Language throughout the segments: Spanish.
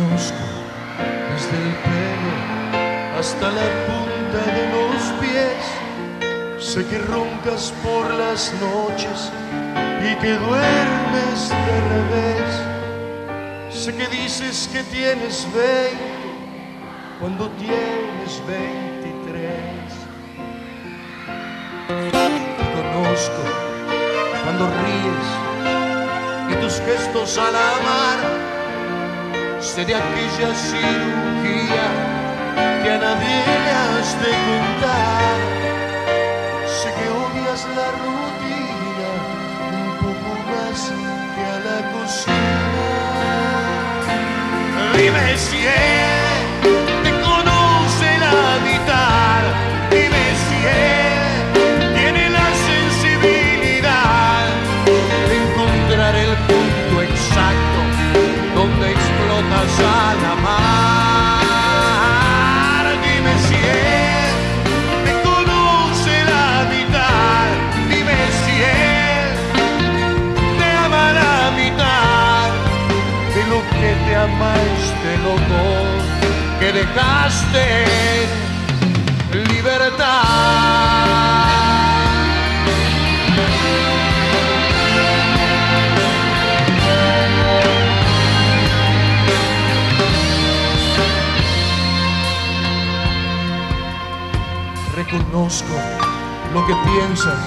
conozco desde el pelo hasta la punta de los pies. Sé que roncas por las noches y que duermes de revés. Sé que dices que tienes 20 cuando tienes 23. Te conozco cuando ríes y tus gestos al amar. De aquella cirugía que a nadie le has de contar. Sé que odias la rutina un poco más que a la cocina. Dime si él que te ama este loco que dejaste libertad. Reconozco lo que piensas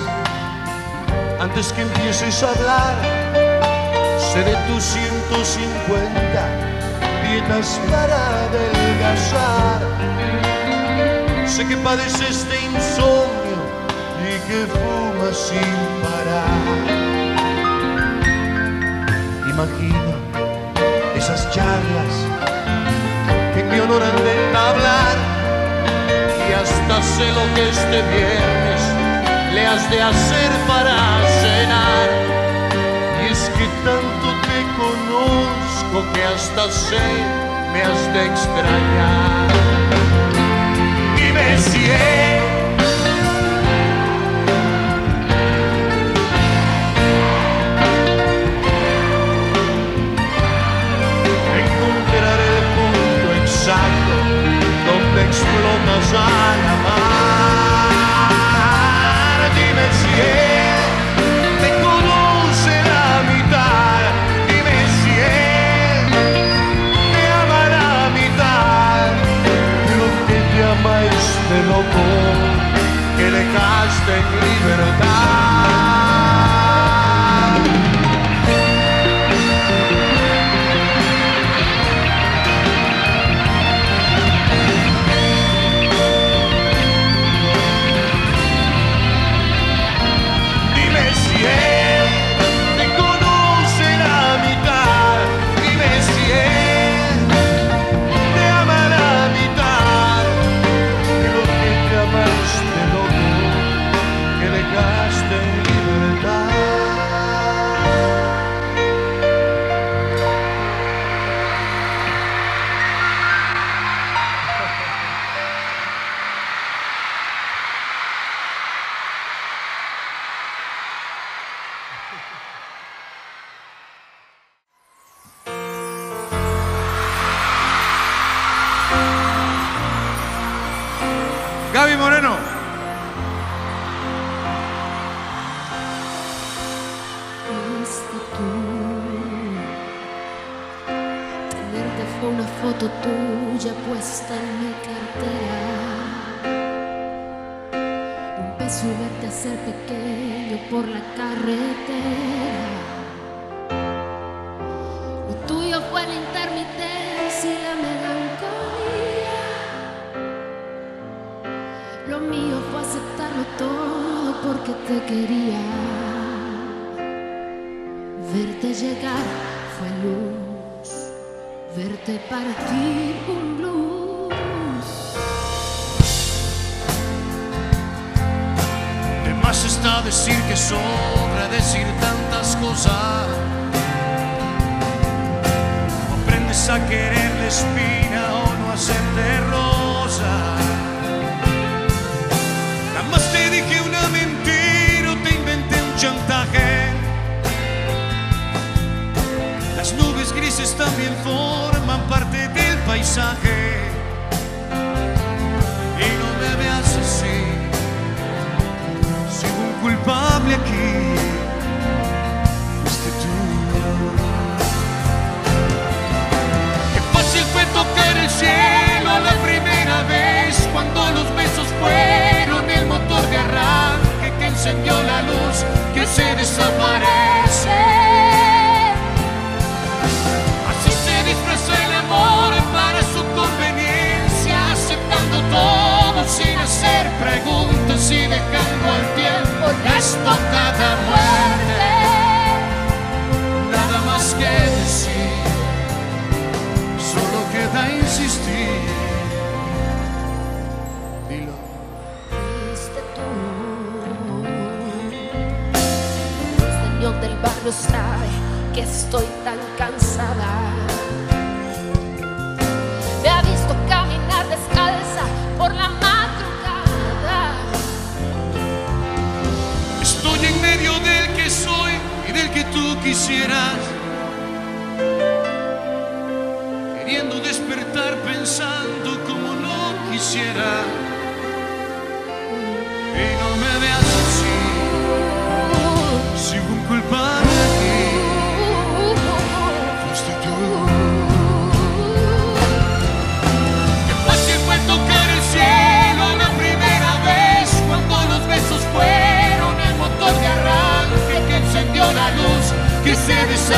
antes que empieces a hablar. De tus 150 dietas para adelgazar. Sé que padeces de insomnio y que fumas sin parar. Imagino esas charlas que me honoran de hablar y hasta sé lo que este viernes le has de hacer para cenar. Te conozco que hasta sé me has de extrañar. Dime si él encontrar el punto exacto donde explotas al amar. Dime si él este loco que dejaste en libertad. Gaby Moreno. Fuiste tú. Fue una foto tuya puesta en mi cartera. Un beso y verte hacer pequeño por la carretera. Lo tuyo fue la intermitencia y aceptarlo todo porque te quería. Verte llegar fue luz, verte partir un blues. De más está decir que sobra decir tantas cosas. Aprendes a querer la espina o no hacerte rosa. Grises también forman parte del paisaje. Y no me veas así, soy un culpable aquí. Fuiste tú. Qué fácil fue tocar el cielo la primera vez cuando los besos fueron el motor de arranque que encendió la luz que se desaparece. Sin hacer preguntas y dejando al tiempo la estocada muerte. Nada más que decir, solo queda insistir. Del barrio sabe que estoy tan cansada. Me ha visto caminar descalza por la madrugada. Del que tú quisieras. Queriendo despertar pensando como no quisiera. Que se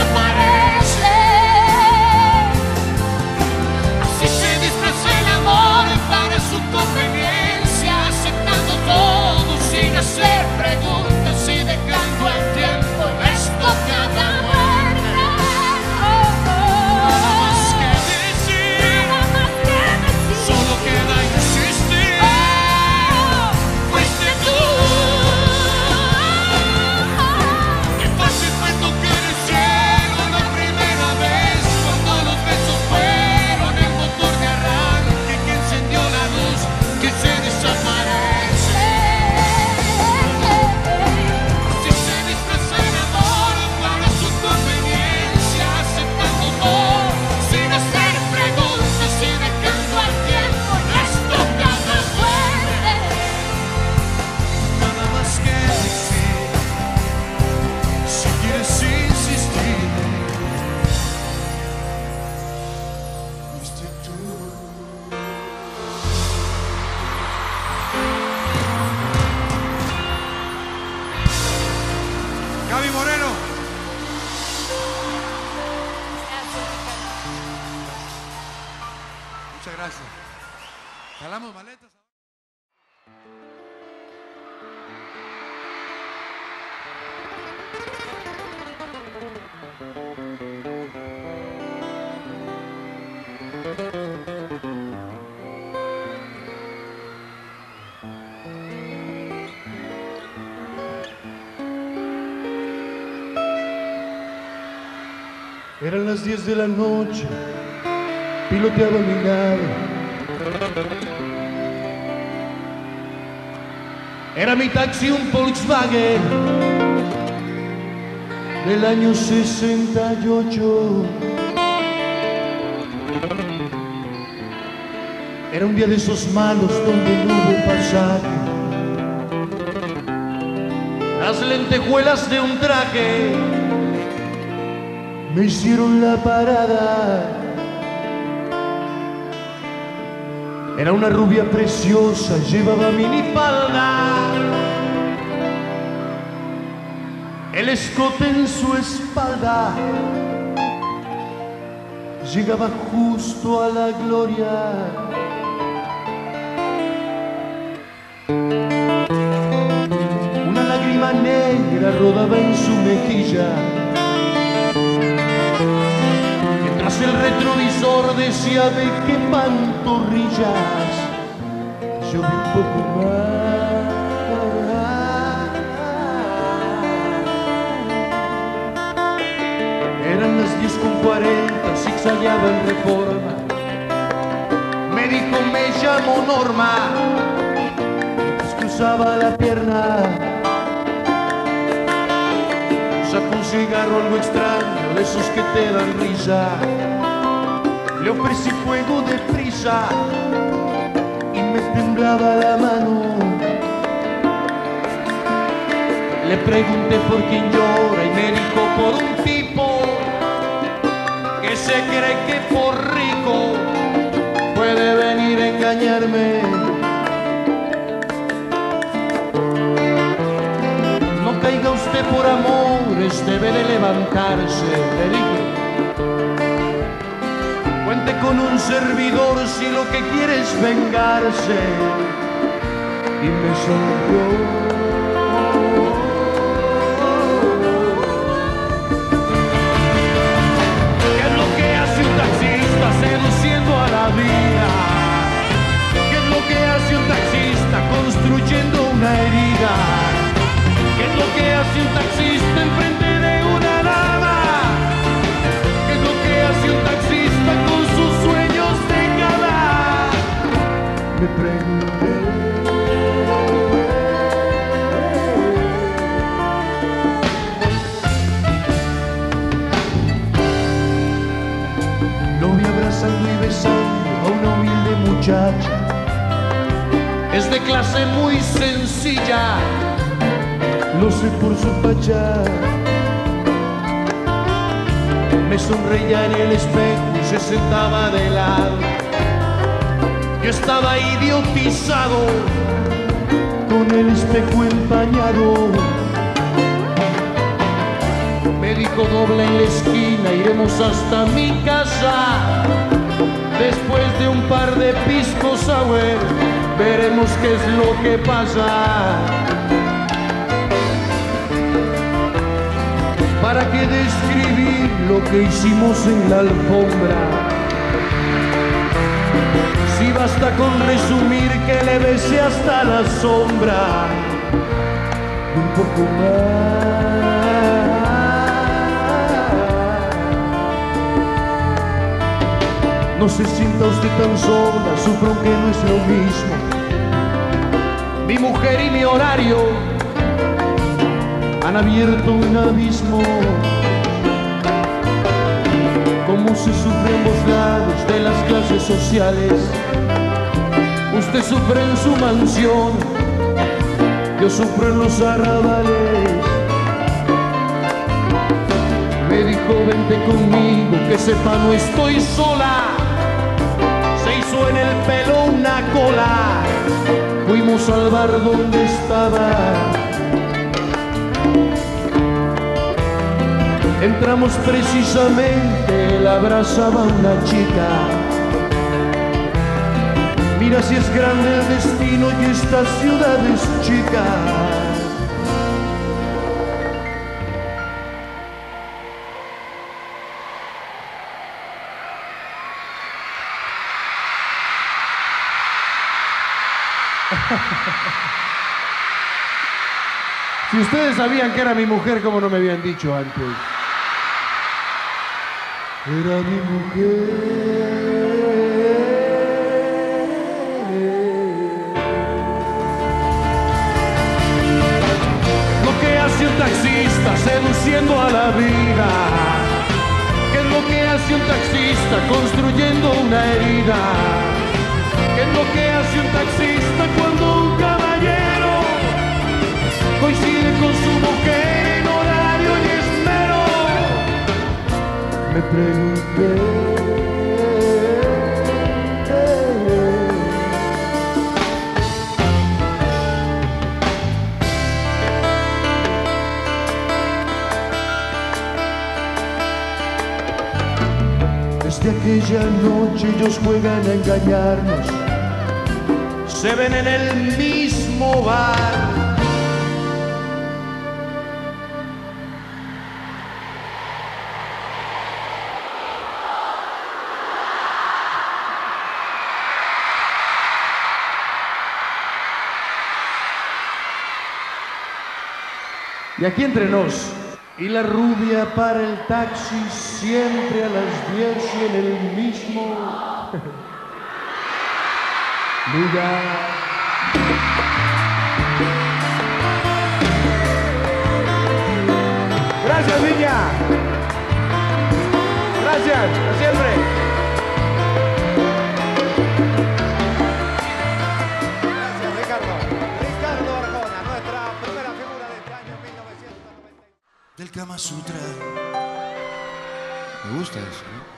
Eran las 10 de la noche, piloteaba mi nave. Era mi taxi un Volkswagen del año 68. Era un día de esos malos donde no hubo pasaje. Las lentejuelas de un traje me hicieron la parada. Era una rubia preciosa, llevaba minifalda. Escote en su espalda llegaba justo a la gloria. Una lágrima negra rodaba en su mejilla. Mientras el retrovisor decía de qué pantorrillas yo vi un poco más. Me llamo Norma, usaba la pierna. Sacó un cigarro algo extraño, de esos que te dan risa. Le ofrecí fuego de prisa y me temblaba la mano. Le pregunté por quién llora y me dijo por un tipo que se cree que por rico puede venir a engañarme. No caiga usted por amores, debe de levantarse, le dije. Cuente con un servidor si lo que quiere es vengarse. Y me sonrió. A la vida? ¿Qué es lo que hace un taxista construyendo una herida? ¿Qué es lo que hace un taxista enfrente de una dama? ¿Qué es lo que hace un taxista con sus sueños de gala? Me. A una humilde muchacha. Es de clase muy sencilla, lo sé por su fachada. Me sonreía en el espejo y se sentaba de lado. Yo estaba idiotizado con el espejo empañado. Me dijo doble en la esquina, iremos hasta mi casa. Después de un par de piscos sour, veremos qué es lo que pasa. ¿Para qué describir lo que hicimos en la alfombra? Si basta con resumir que le besé hasta la sombra un poco más. No se sienta usted tan sola, sufro que no es lo mismo. Mi mujer y mi horario han abierto un abismo. Como se sufre los lados de las clases sociales. Usted sufre en su mansión, yo sufro en los arrabales. Me dijo, vente conmigo, que sepa no estoy sola. En el pelo una cola. Fuimos al bar donde estaba. Entramos precisamente, la abrazaba una chica. Mira si es grande el destino y esta ciudad es chica. Ustedes sabían que era mi mujer, ¿cómo no me habían dicho antes? Era mi mujer. Lo que hace un taxista seduciendo a la vida. ¿Qué es lo que hace un taxista construyendo una herida? ¿Qué es lo que hace un taxista coincide con su mujer en horario y esmero? Me pregunté. Desde aquella noche ellos juegan a engañarnos. Se ven en el mismo bar. que aquí entre nos y la rubia para el taxi siempre a las 10 y en el mismo lugar. Gracias, niña. Gracias, siempre. Del Kama Sutra. Me gusta eso, ¿no?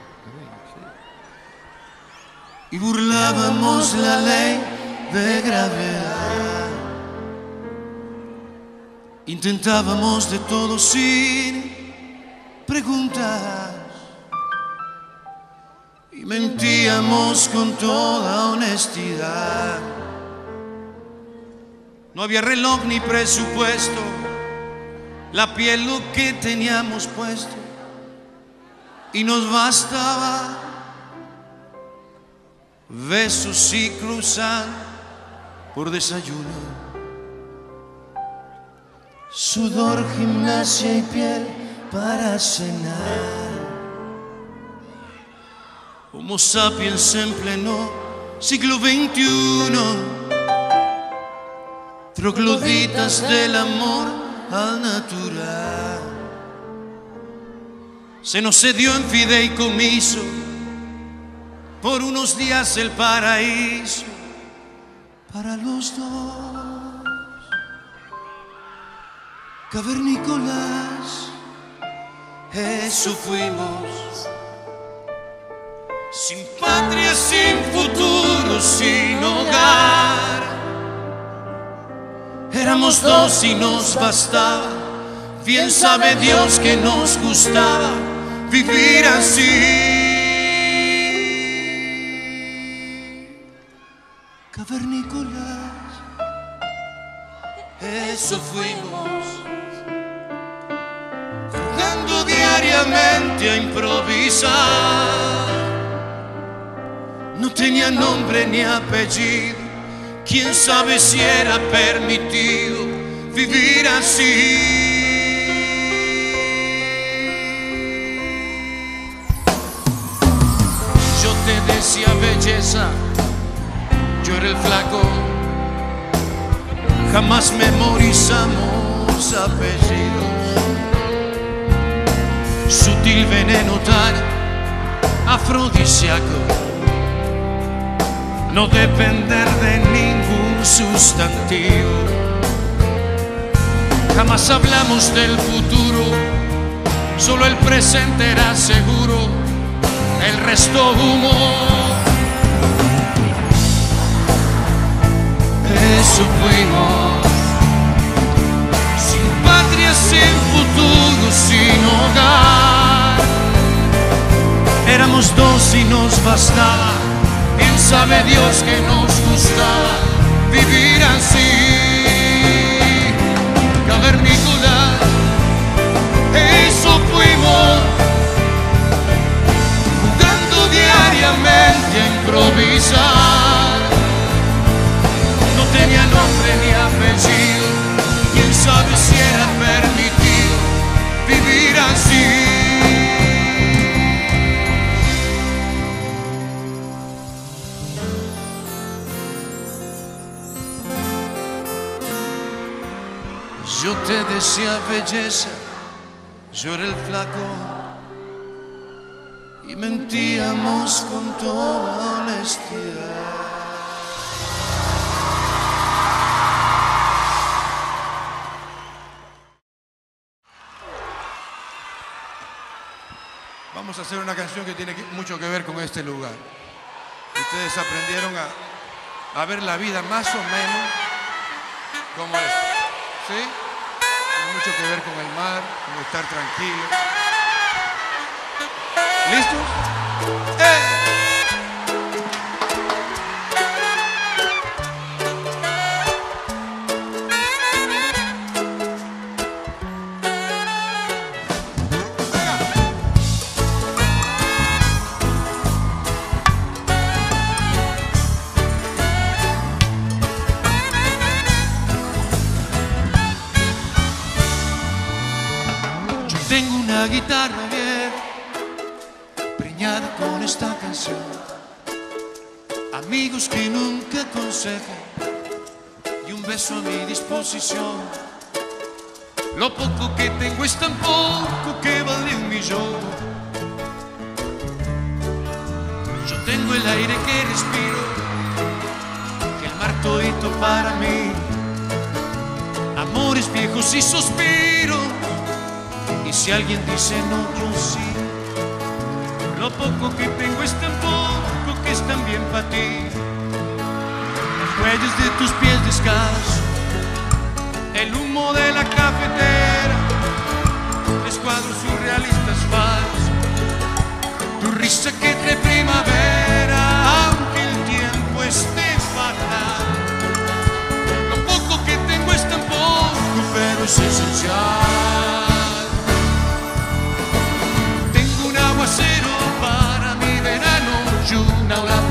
Y burlábamos la ley de gravedad. Intentábamos de todo sin preguntas. Y mentíamos con toda honestidad. No había reloj ni presupuesto. La piel lo que teníamos puesto. Y nos bastaba besos y cruzar por desayuno. Sudor, gimnasia y piel para cenar. Homo sapiens en pleno siglo XXI. Trogloditas del amor al natural. Se nos cedió en fideicomiso por unos días el paraíso para los dos. Cavernícolas, eso fuimos. Sin patria, sin futuro, sin hogar. Éramos dos y nos bastaba. Bien sabe Dios que nos gustaba vivir así. Cavernícolas, eso fuimos. Jugando diariamente a improvisar. No tenía nombre ni apellido. Quién sabe si era permitido vivir así. Yo te decía belleza, yo era el flaco. Jamás memorizamos apellidos. Sutil veneno tan afrodisíaco. No depender de ningún sustantivo. Jamás hablamos del futuro, solo el presente era seguro, el resto humo. Eso fuimos, sin patria, sin futuro, sin hogar. Éramos dos y nos bastaba, bien sabe Dios que nos gustaba vivir así cavernícola, eso fuimos, jugando diariamente a improvisar. No tenía nombre ni apellido, quién sabe si era permitido vivir así. Yo te decía belleza, yo era el flaco y mentíamos con toda honestidad. Vamos a hacer una canción que tiene mucho que ver con este lugar. Ustedes aprendieron a, a ver la vida más o menos como es. ¿Sí? Tiene mucho que ver con el mar, con estar tranquilo. ¿Listos? ¡Eh! La guitarra vieja, preñada con esta canción. Amigos que nunca aconsejan y un beso a mi disposición. Lo poco que tengo es tan poco que vale un millón. Yo tengo el aire que respiro, que el mar todito para mí. Amores viejos y suspiros y si alguien dice no, yo sí. Lo poco que tengo es tan poco que es también para ti. Los huellas de tus pies descalzos, el humo de la cafetera, los surrealistas falsos, tu risa que te primavera, aunque el tiempo esté fatal. Lo poco que tengo es tan poco, pero es esencial. crucero para mi verano y una ola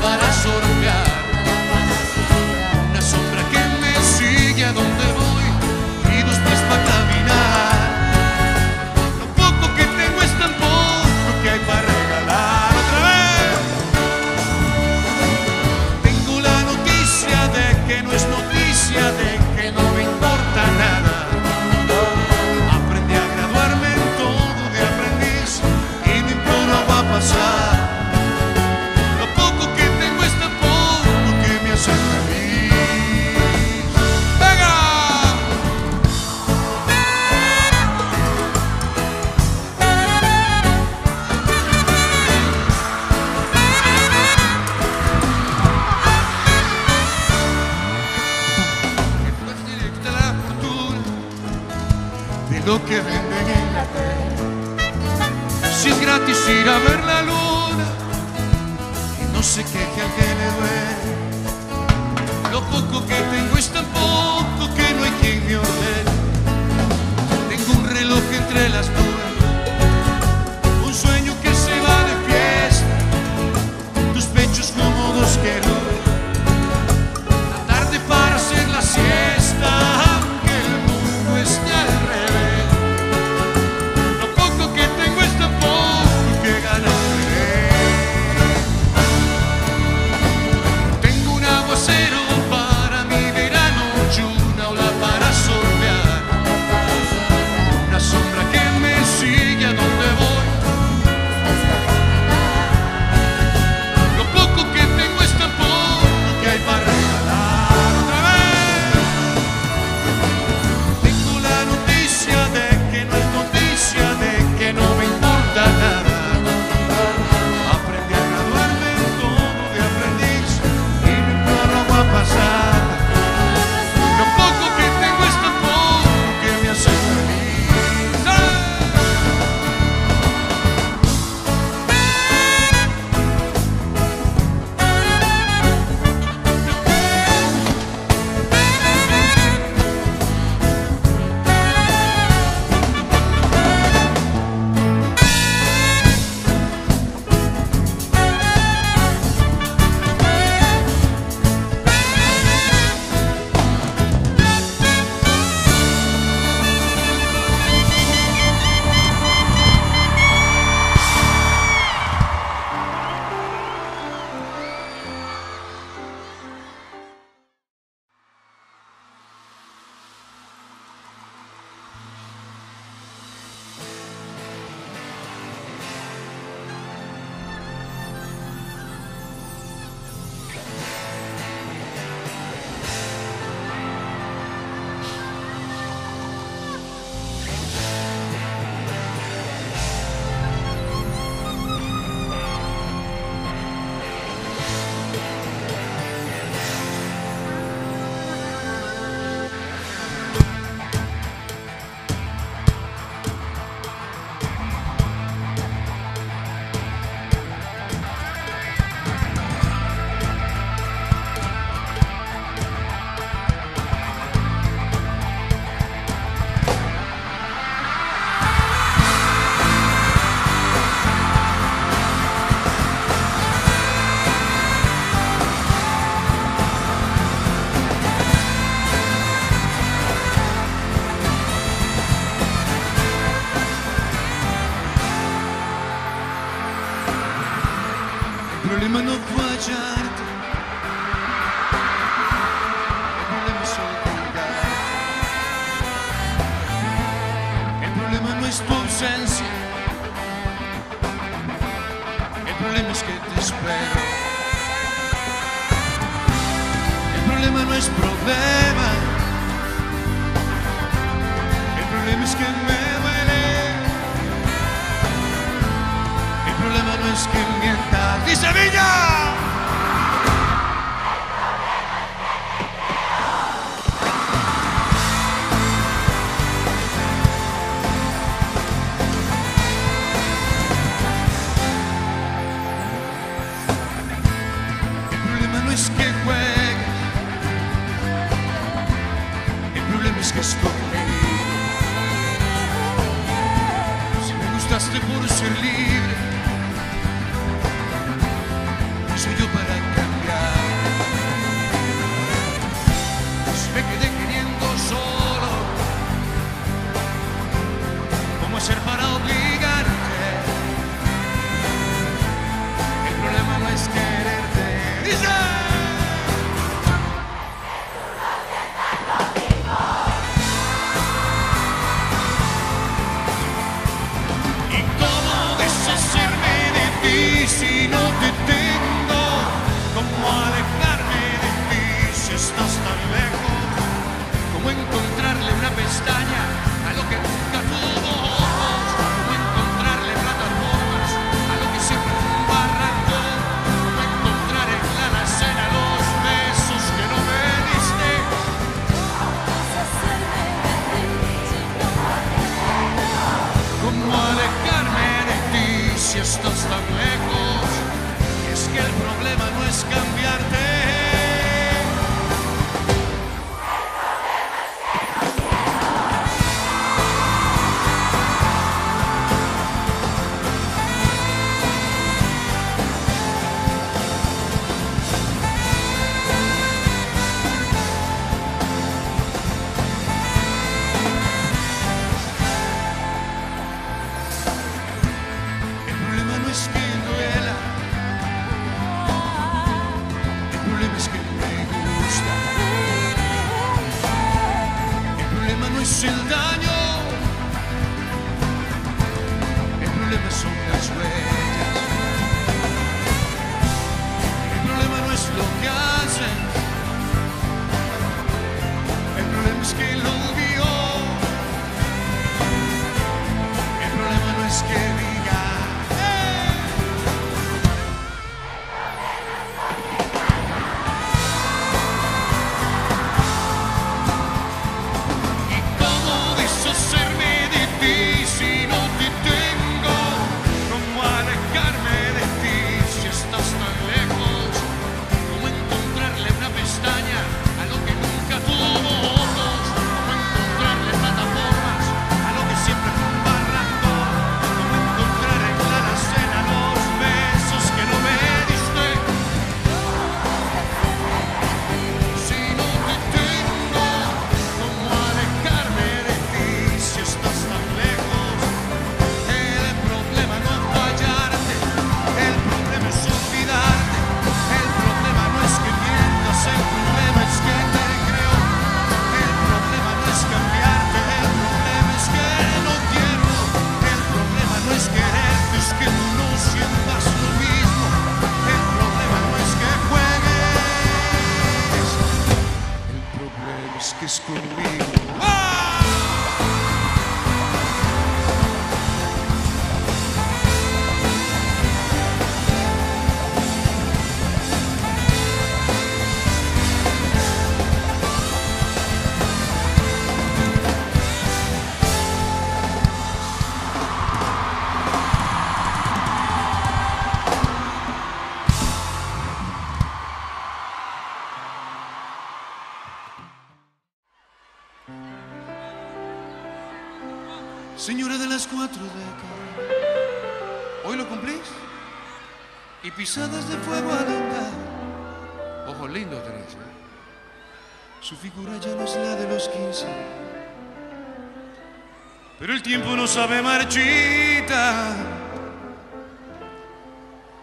pero el tiempo no sabe marchita.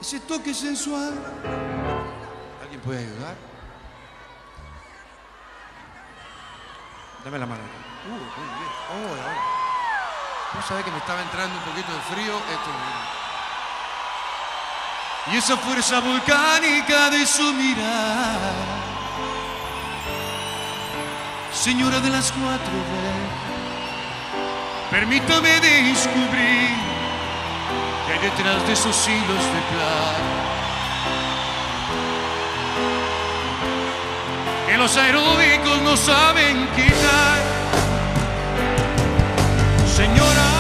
Ese toque sensual. ¿Alguien puede ayudar? Dame la mano. Uh, muy bien. Oh, oh. Vos sabés que me estaba entrando un poquito de frío. Esto es Y esa fuerza volcánica de su mirar, señora de las cuatro velas permítame descubrir que hay detrás de esos hilos de plata. Que los aeróbicos no saben quitar. Señora,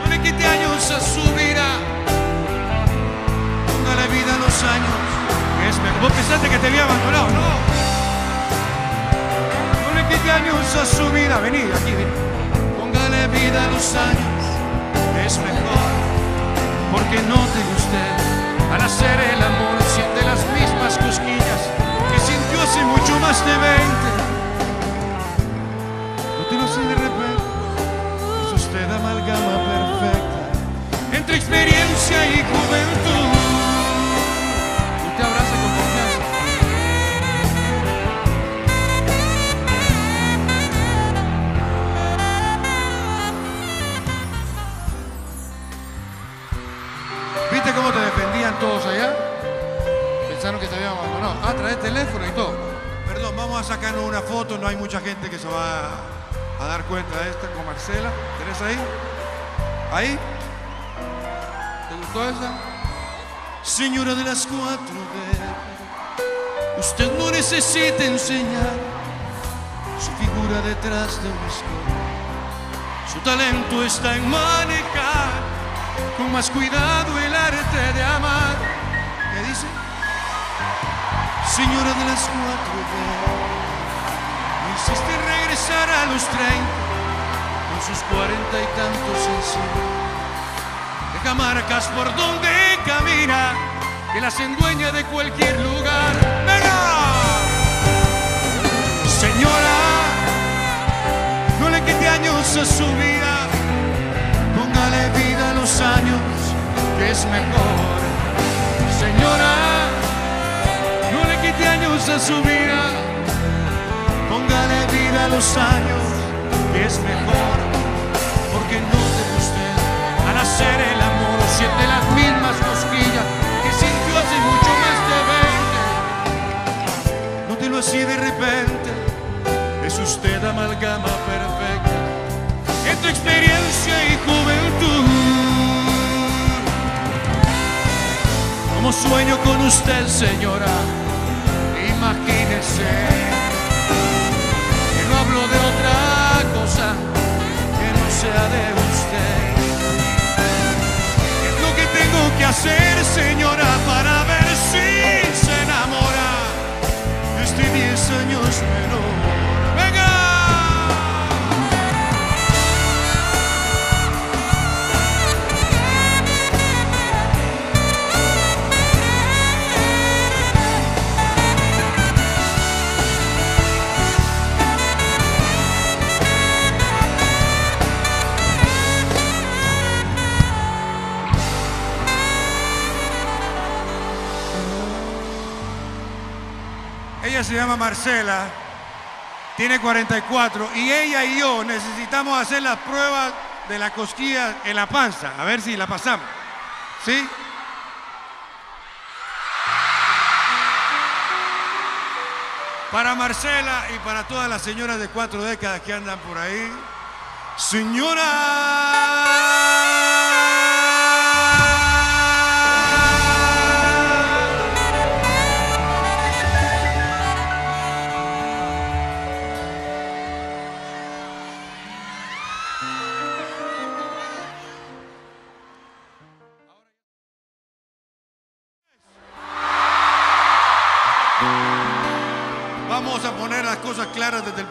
no le quite años a su vida. Póngale vida a los años. Es mejor. Vos pensaste que te había abandonado, no. No le quite años a su vida. Vení, aquí, vení. Vida a los años. Es mejor. Porque note usted, al hacer el amor, siente las mismas cosquillas que sintió hace mucho más de 20. Notelo así de repente. Es usted amalgama perfecta entre experiencia y juventud. Todos allá? Pensaron que te habían abandonado. Ah, trae teléfono y todo. Perdón, vamos a sacarnos una foto. No hay mucha gente que se va a dar cuenta de esta con Marcela. ¿Tenés ahí? ¿Ahí? ¿Te gustó esa? Señora de las cuatro D, usted no necesita enseñar su figura detrás de un escote. Su talento está en manejar con más cuidado el arte de amar. ¿Qué dice? Señora de las cuatro insiste en regresar a los 30 con sus cuarenta y tantos encima deja marcas por donde camina, que las endueña de cualquier lugar. ¡Venga! Señora, no le quite años a su vida, póngale vida a los años, que es mejor. Señora, no le quite años a su vida, póngale vida a los años, que es mejor, porque no te usted al hacer el amor siente las mismas cosquillas que sintió hace mucho más de 20. Nótelo así de repente, es usted amalgama perfecta entre experiencia y juventud. Como sueño con usted, señora, imagínese que no hablo de otra cosa que no sea de usted. Tengo que hacer, señora, para ver si se enamora. Este 10 años menor? Se llama Marcela, tiene 44 y ella y yo necesitamos hacer las pruebas de la cosquilla en la panza, a ver si la pasamos. ¿Sí? Para Marcela y para todas las señoras de cuatro décadas que andan por ahí. Señora.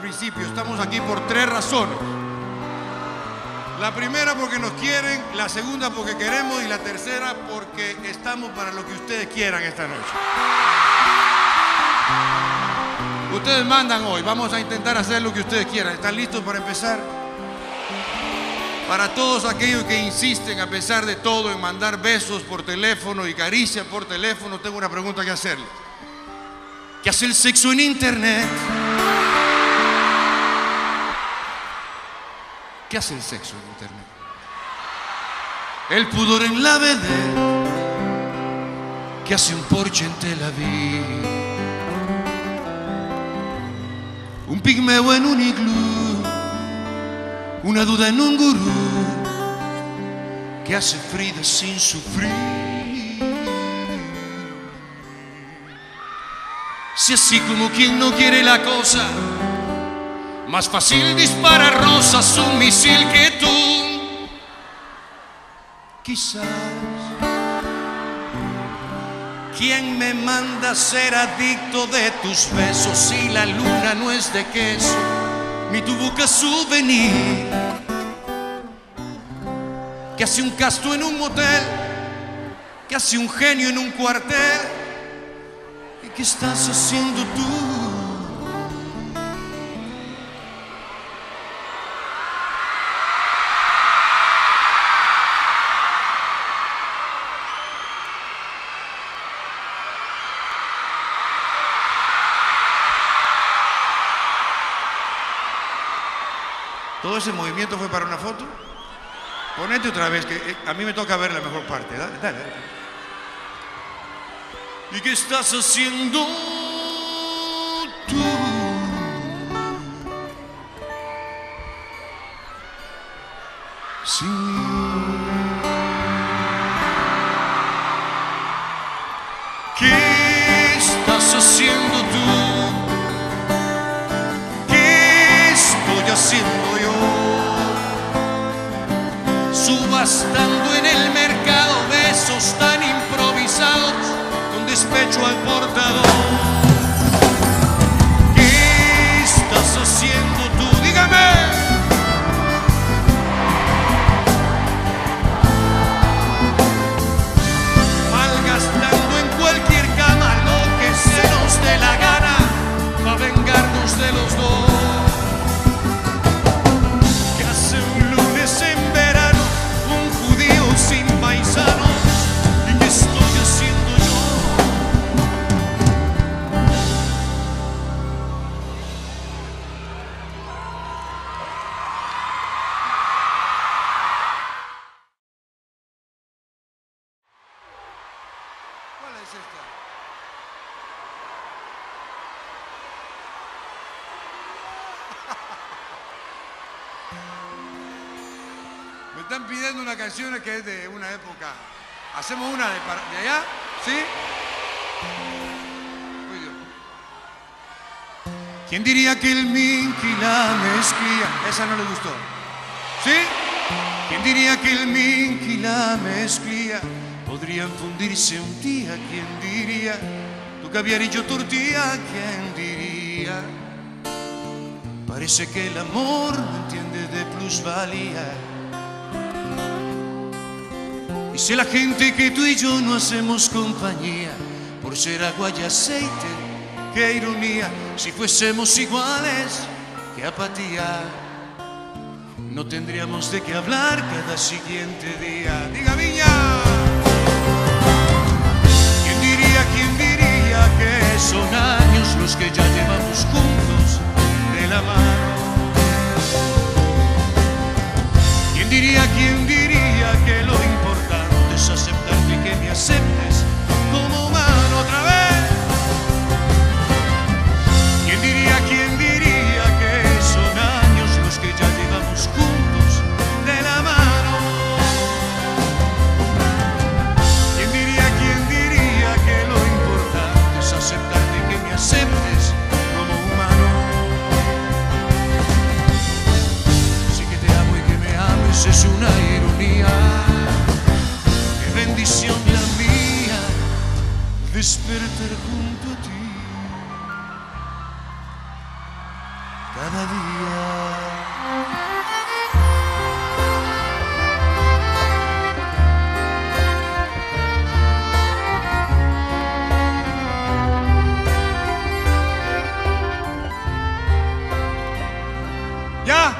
Estamos aquí por tres razones. La primera porque nos quieren, la segunda porque queremos y la tercera porque estamos para lo que ustedes quieran esta noche. Ustedes mandan hoy, vamos a intentar hacer lo que ustedes quieran. ¿Están listos para empezar? Para todos aquellos que insisten, a pesar de todo, en mandar besos por teléfono y caricias por teléfono, tengo una pregunta que hacerles. ¿Qué hace el sexo en internet? ¿Qué hace el sexo en internet? El pudor en la vedette que hace un porche en Tel Aviv. Un pigmeo en un iglú, una duda en un gurú que hace Frida sin sufrir. Si así como quien no quiere la cosa, más fácil dispara rosas un misil que tú. Quizás ¿Quién me manda ser adicto de tus besos si la luna no es de queso, ni tu boca souvenir? Que hace un casto en un motel, que hace un genio en un cuartel, ¿y qué estás haciendo tú? ¿Todo ese movimiento fue para una foto? Ponete otra vez, que eh, a mí me toca ver la mejor parte. Dale, dale. ¿Y qué estás haciendo tú? Sin. ¿Qué estás haciendo Subastando en el mercado besos tan improvisados con despecho al portador. ¿Qué estás haciendo tú? Dígame. Malgastando en cualquier cama lo que se nos dé la gana para vengarnos de los dos. Canción que es de una época. ¿Hacemos una de, de allá? ¿Sí? Uy, Dios. ¿Quién diría que el Minky la mezclilla? Esa no le gustó. ¿Sí? ¿Quién diría que el Minky la mezclilla podrían fundirse un día? ¿Quién diría? Tu caviar y yo tortilla, ¿quién diría? Parece que el amor no entiende de plusvalía. Dice la gente que tú y yo no hacemos compañía por ser agua y aceite. Qué ironía, si fuésemos iguales, qué apatía. No tendríamos de qué hablar cada siguiente día. Diga Viña. ¿Quién diría, quién diría que son años los que ya llevamos juntos de la mano? ¿Quién diría, quién diría que lo aceptarte que me aceptes como humano otra vez? Despertar junto a ti cada día. ¿Ya?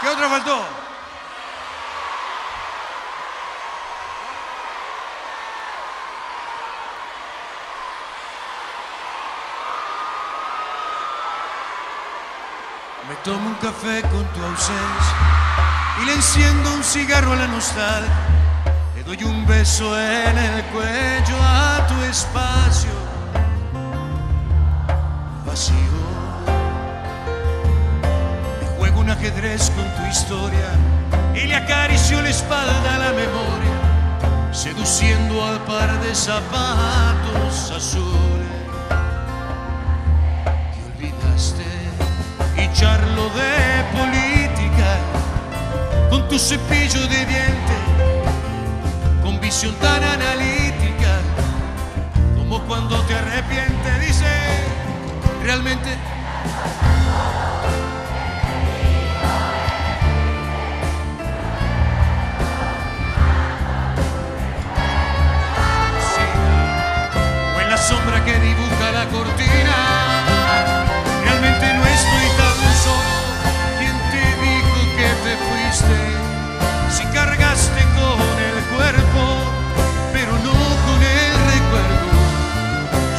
¿Qué otra faltó? Tomo un café con tu ausencia y le enciendo un cigarro a la nostalgia. doy un beso en el cuello a tu espacio vacío. Me juego un ajedrez con tu historia y le acaricio la espalda a la memoria, seduciendo al par de zapatos azules charlo de política con tu cepillo de dientes con visión tan analítica como cuando te arrepientes, dice, realmente... O en la sombra que dibuja la cortina, Si cargaste con el cuerpo, pero no con el recuerdo.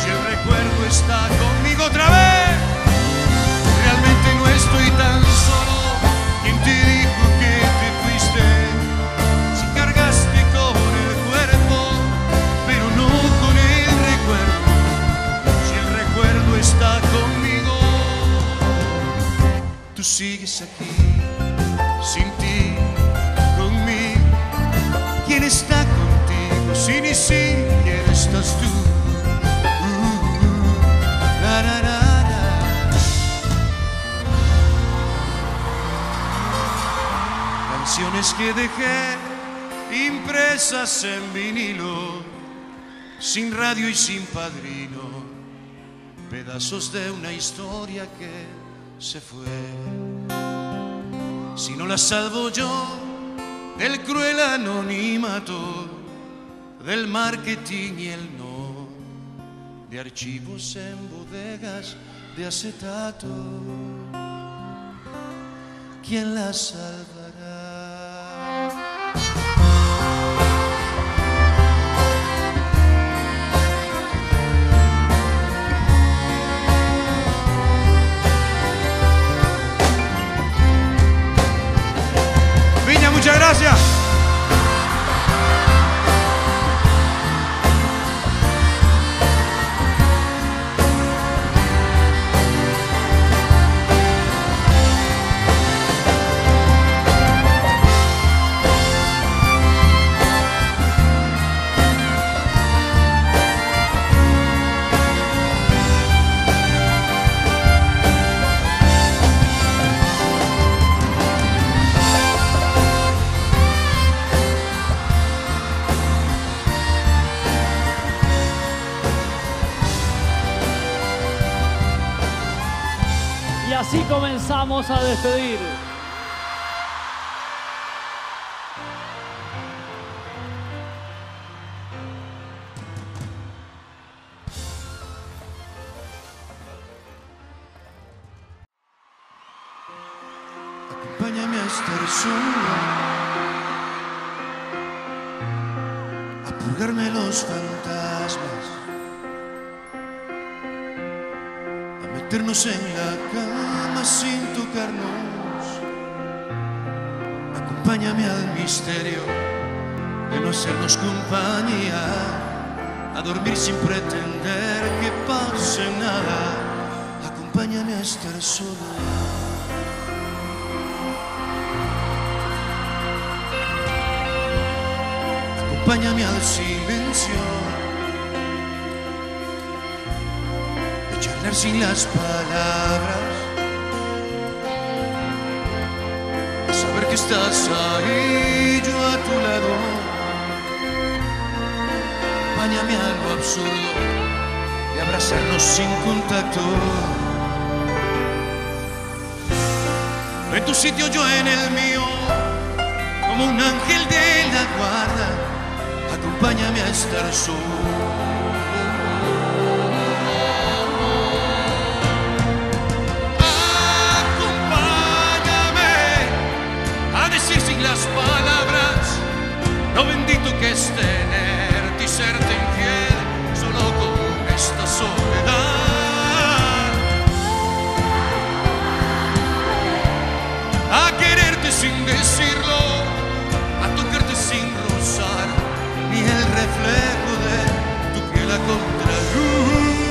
Si el recuerdo está conmigo otra vez, realmente no estoy tan solo. ¿Quién te dijo que te fuiste? Si cargaste con el cuerpo, pero no con el recuerdo. Si el recuerdo está conmigo, tú sigues aquí, sin ti, conmigo. ¿Quién está contigo si ni siquiera estás tú? Uh, la, la. Canciones que dejé impresas en vinilo, sin radio y sin padrino, pedazos de una historia que se fue. Si no la salvo yo, del cruel anonimato, del marketing y el no, de archivos en bodegas de acetato. ¿Quién la salvará? Viña, comenzamos a despedir. Acompáñame a estar solo, a purgarme los fantasmas, a meternos en la cama sin Acompáñame al misterio de no hacernos compañía, a dormir sin pretender que pase nada. Acompáñame a estar solo. acompáñame al silencio de charlar sin las palabras estás ahí yo a tu lado acompáñame a lo absurdo de abrazarnos sin contacto en tu sitio yo en el mío como un ángel de la guarda, acompáñame a estar solo. las palabras, lo bendito que es tenerte y serte infiel solo con esta soledad. A quererte sin decirlo, a tocarte sin rozar, ni el reflejo de tu piel a contraluz.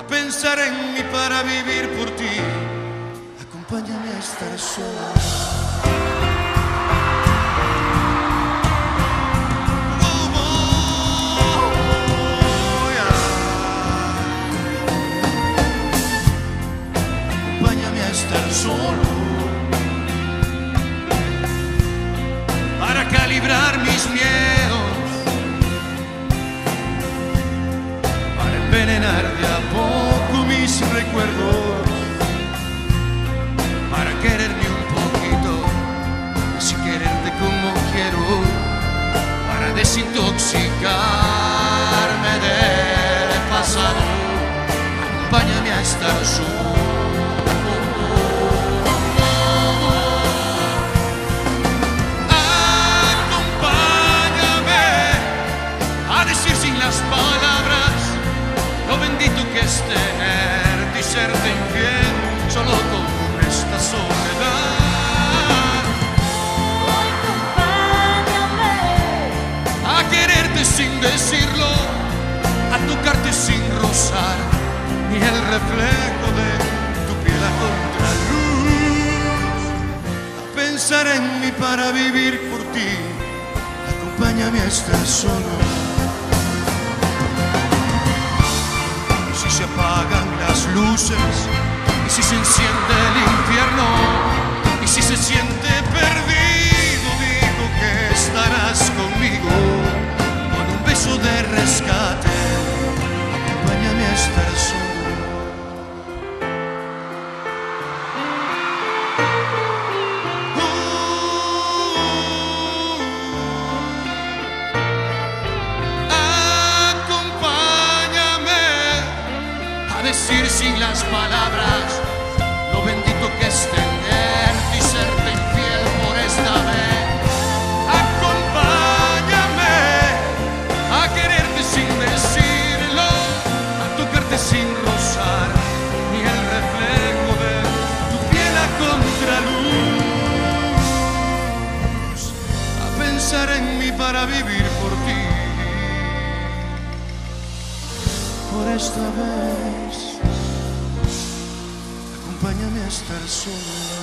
A pensar en mí para vivir por ti, acompáñame a estar sola. Thank you. Acompáñame a decir sin las palabras lo bendito que es tener diserte. y el reflejo de tu piel a contraluz. A pensar en mí para vivir por ti, acompáñame a estar solo. Y Si se apagan las luces y si se enciende el infierno y si se siente perdido, digo que estarás conmigo con un beso de rescate acompáñame a estar solo. palabras, lo bendito que es tenerte y serte infiel por esta vez. Acompáñame a quererte sin decirlo, a tocarte sin rozar, ni el reflejo de tu piel a contraluz, a pensar en mí para vivir por ti. Por esta vez. acompáñame hasta el sol.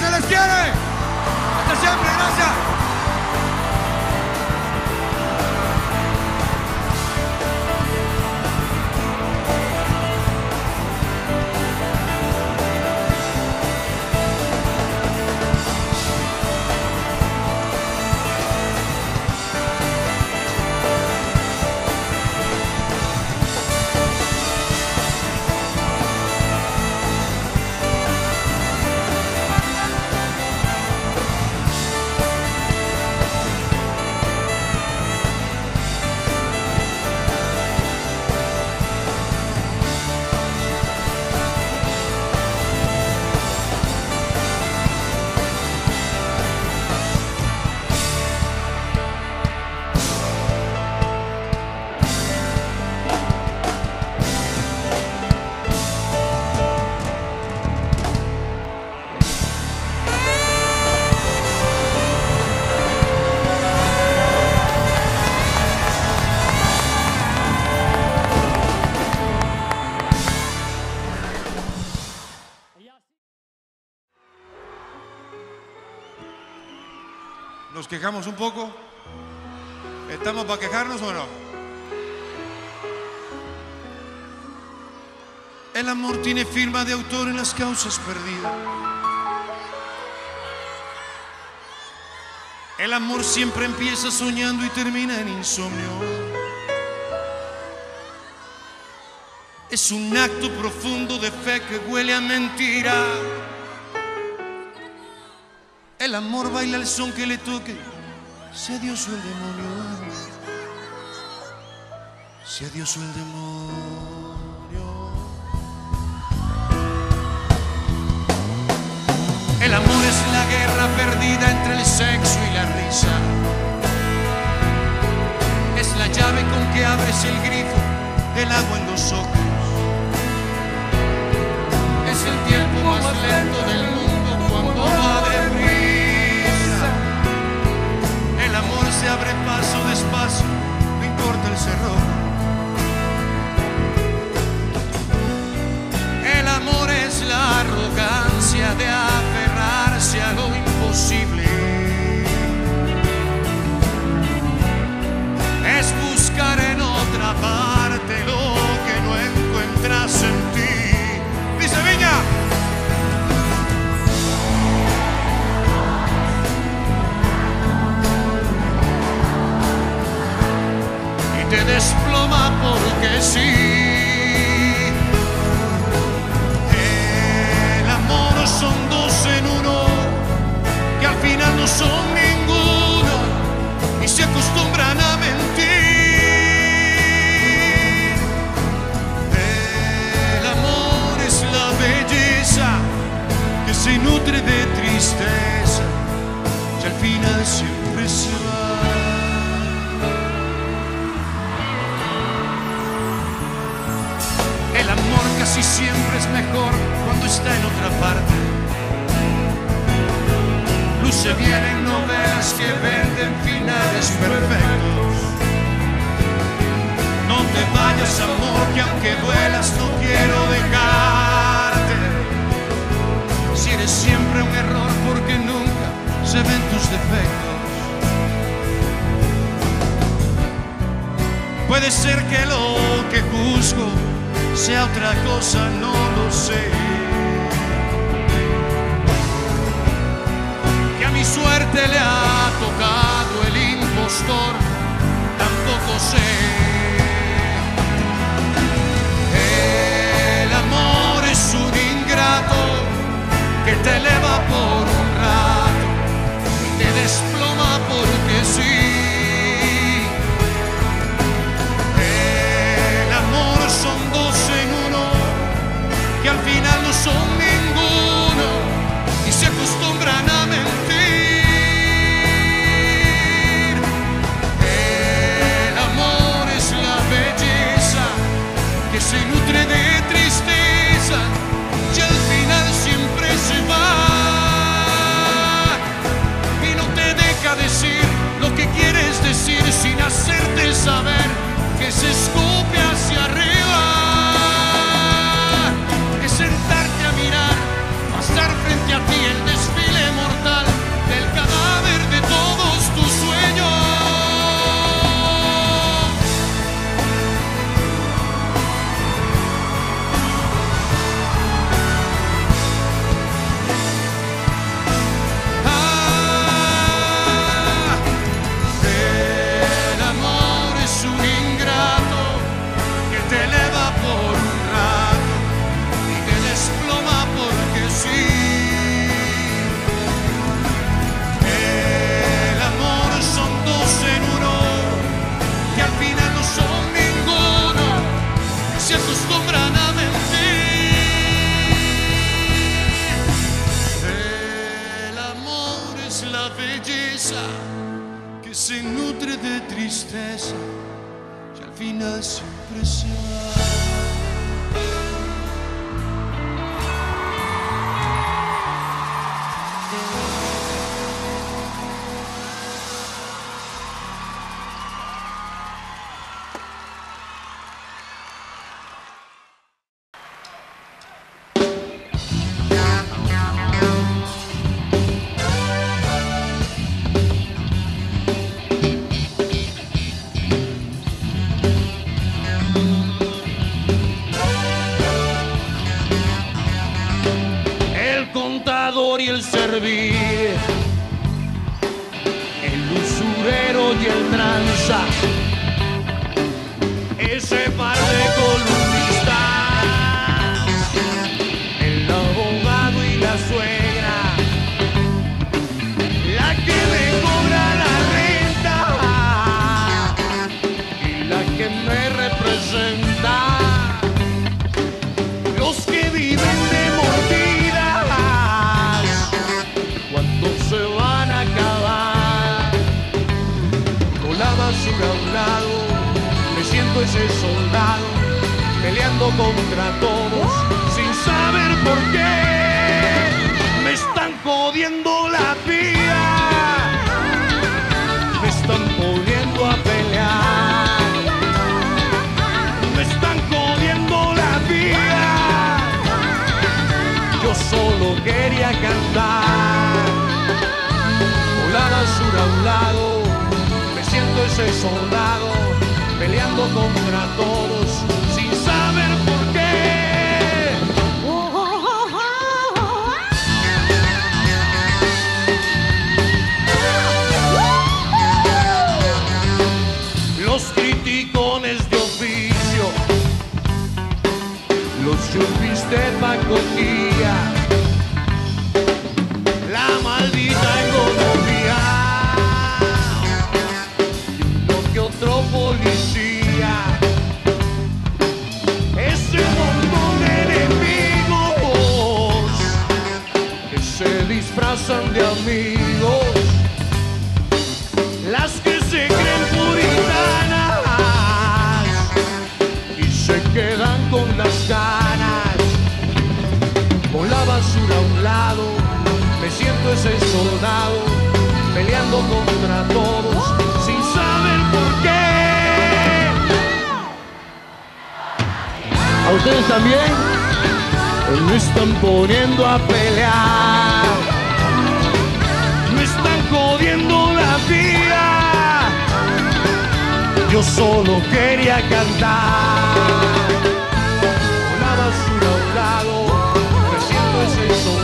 Se les quiere. Hasta siempre, gracias. Quejamos un poco? ¿Estamos para quejarnos o no? El amor tiene firma de autor en las causas perdidas. El amor siempre empieza soñando y termina en insomnio. Es un acto profundo de fe que huele a mentira. El amor baila el son que le toque, sea Dios o el demonio. Sea Dios o el demonio. El amor es la guerra perdida entre el sexo y la risa. Es la llave con que abres el grifo del agua en los ojos. Es el tiempo más lento del mundo se abre paso despacio, no importa el cerrojo. El amor es la arrogancia de aferrarse a lo imposible. Desploma porque sí. El amor son dos en uno, que al final no son ninguno y se acostumbran a mentir. El amor es la belleza que se nutre de tristeza y al final siempre se siempre es mejor cuando está en otra parte. Luce bien en novelas que venden finales perfectos. No te vayas amor, que aunque duelas no quiero dejarte. Si eres siempre un error porque nunca se ven tus defectos. Puede ser que lo que juzgo sea otra cosa, no lo sé. Que a mi suerte le ha tocado el impostor, tampoco sé. sistema cogía la maldita economía. Y uno que otro policía. Ese montón de enemigos que se disfrazan de amigos. a un lado, me siento ese soldado peleando contra todos sin saber por qué. ¿A ustedes también? Pues me están poniendo a pelear, me están jodiendo la vida. Yo solo quería cantar. Creciendo ese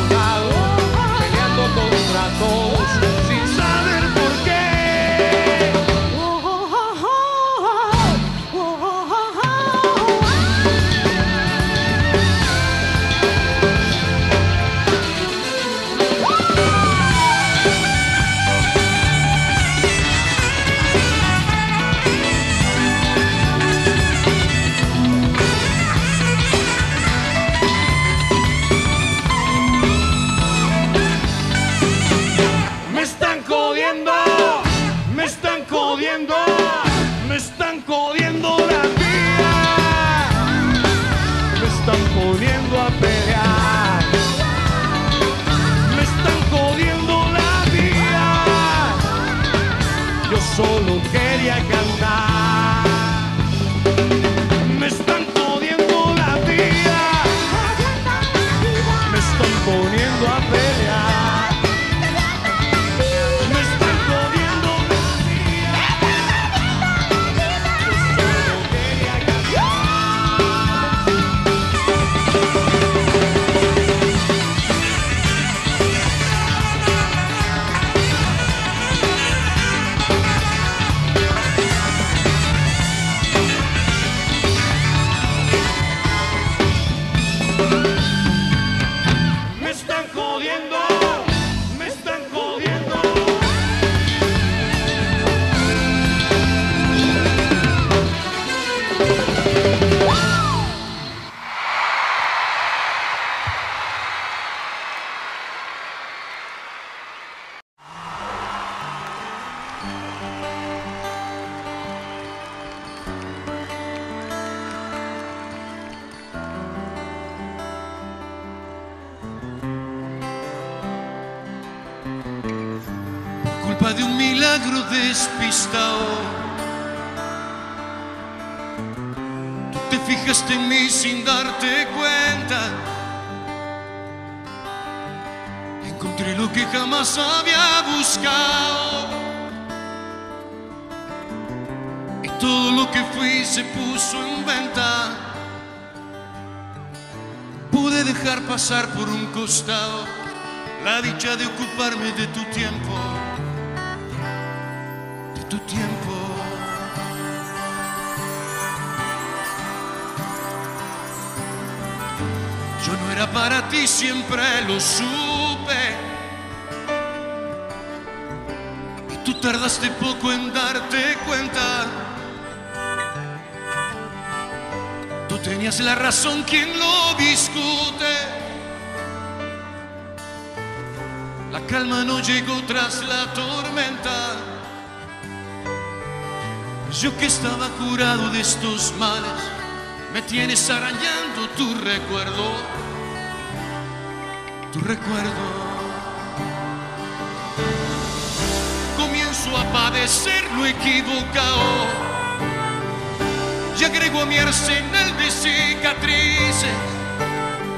la dicha de ocuparme de tu tiempo de tu tiempo. Yo no era para ti, siempre lo supe. Y tú tardaste poco en darte cuenta. Tú tenías la razón, quien lo discute. La calma no llegó tras la tormenta. Yo que estaba curado de estos males, me tienes arañando tu recuerdo, tu recuerdo. Comienzo a padecer lo equivocado y agrego a mi arsenal de cicatrices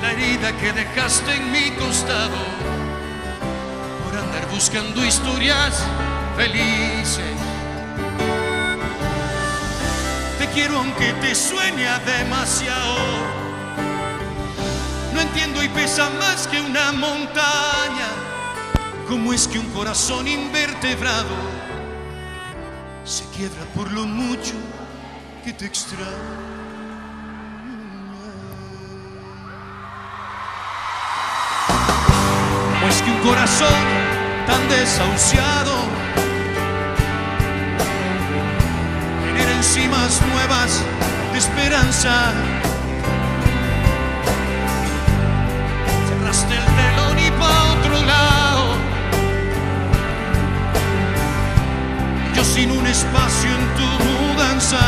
la herida que dejaste en mi costado buscando historias felices. Te quiero aunque te sueñe a demasiado. No entiendo y pesa más que una montaña. ¿Cómo es que un corazón invertebrado se quiebra por lo mucho que te extraña? ¿Cómo es que un corazón tan desahuciado genera encimas nuevas de esperanza. Cerraste el telón y pa' otro lado. Yo sin un espacio en tu mudanza.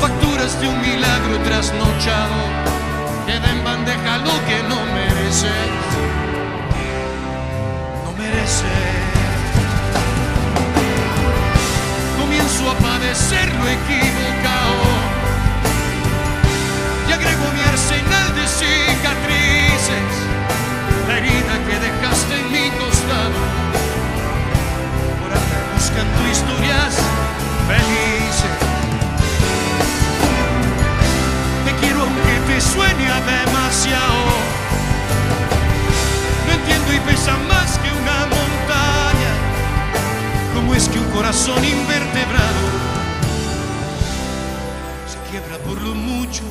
Facturas de un milagro trasnochado. Queda en bandeja lo que no mereces. Comienzo a padecer lo equivocado. Y agrego mi arsenal de cicatrices, la herida que dejaste en mi costado, por andar buscando historias felices. Te quiero aunque te suene demasiado. Entiendo y pesa más que una montaña. ¿Cómo es que un corazón invertebrado se quiebra por lo mucho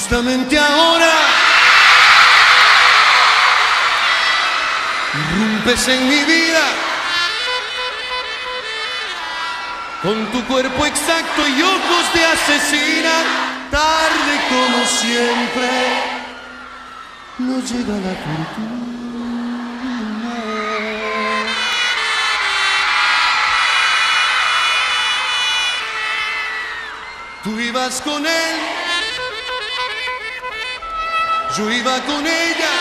Justamente ahora irrumpes en mi vida con tu cuerpo exacto y ojos de asesina. Tarde como siempre nos llega la fortuna. Tú ibas con él, yo iba con ella,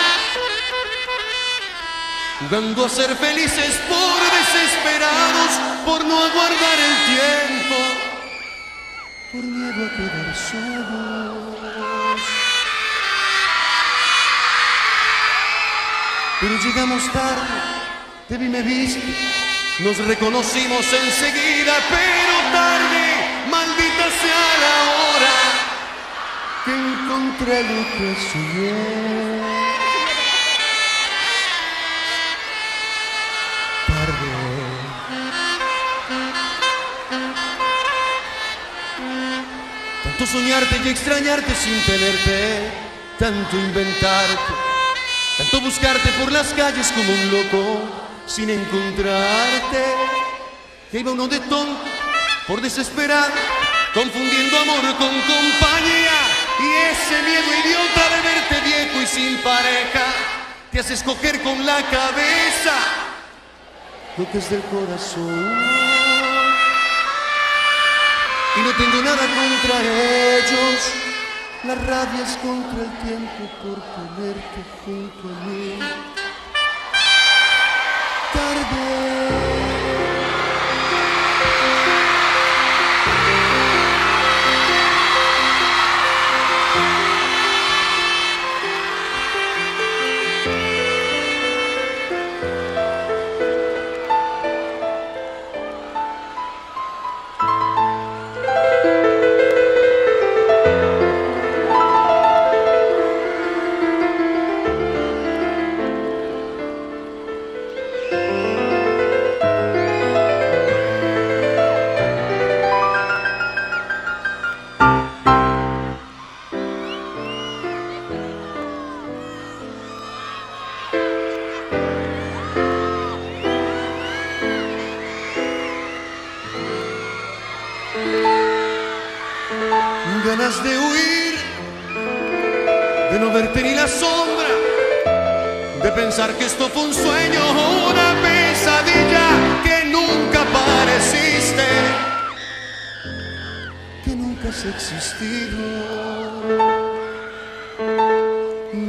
jugando a ser felices por desesperados, por no aguardar el tiempo, por miedo a quedar solos. Pero llegamos tarde, te vi, me viste, nos reconocimos enseguida, pero tarde, maldita sea la hora que encontré lo que soñé. Tanto soñarte y extrañarte sin tenerte, tanto inventarte, tanto buscarte por las calles como un loco sin encontrarte. Que iba uno de tonto por desesperado, confundiendo amor con compañía. Y ese miedo idiota de verte viejo y sin pareja, te hace escoger con la cabeza lo que es del corazón. Y no tengo nada contra ellos, la rabia es contra el tiempo por tenerte junto a mí. Tarde.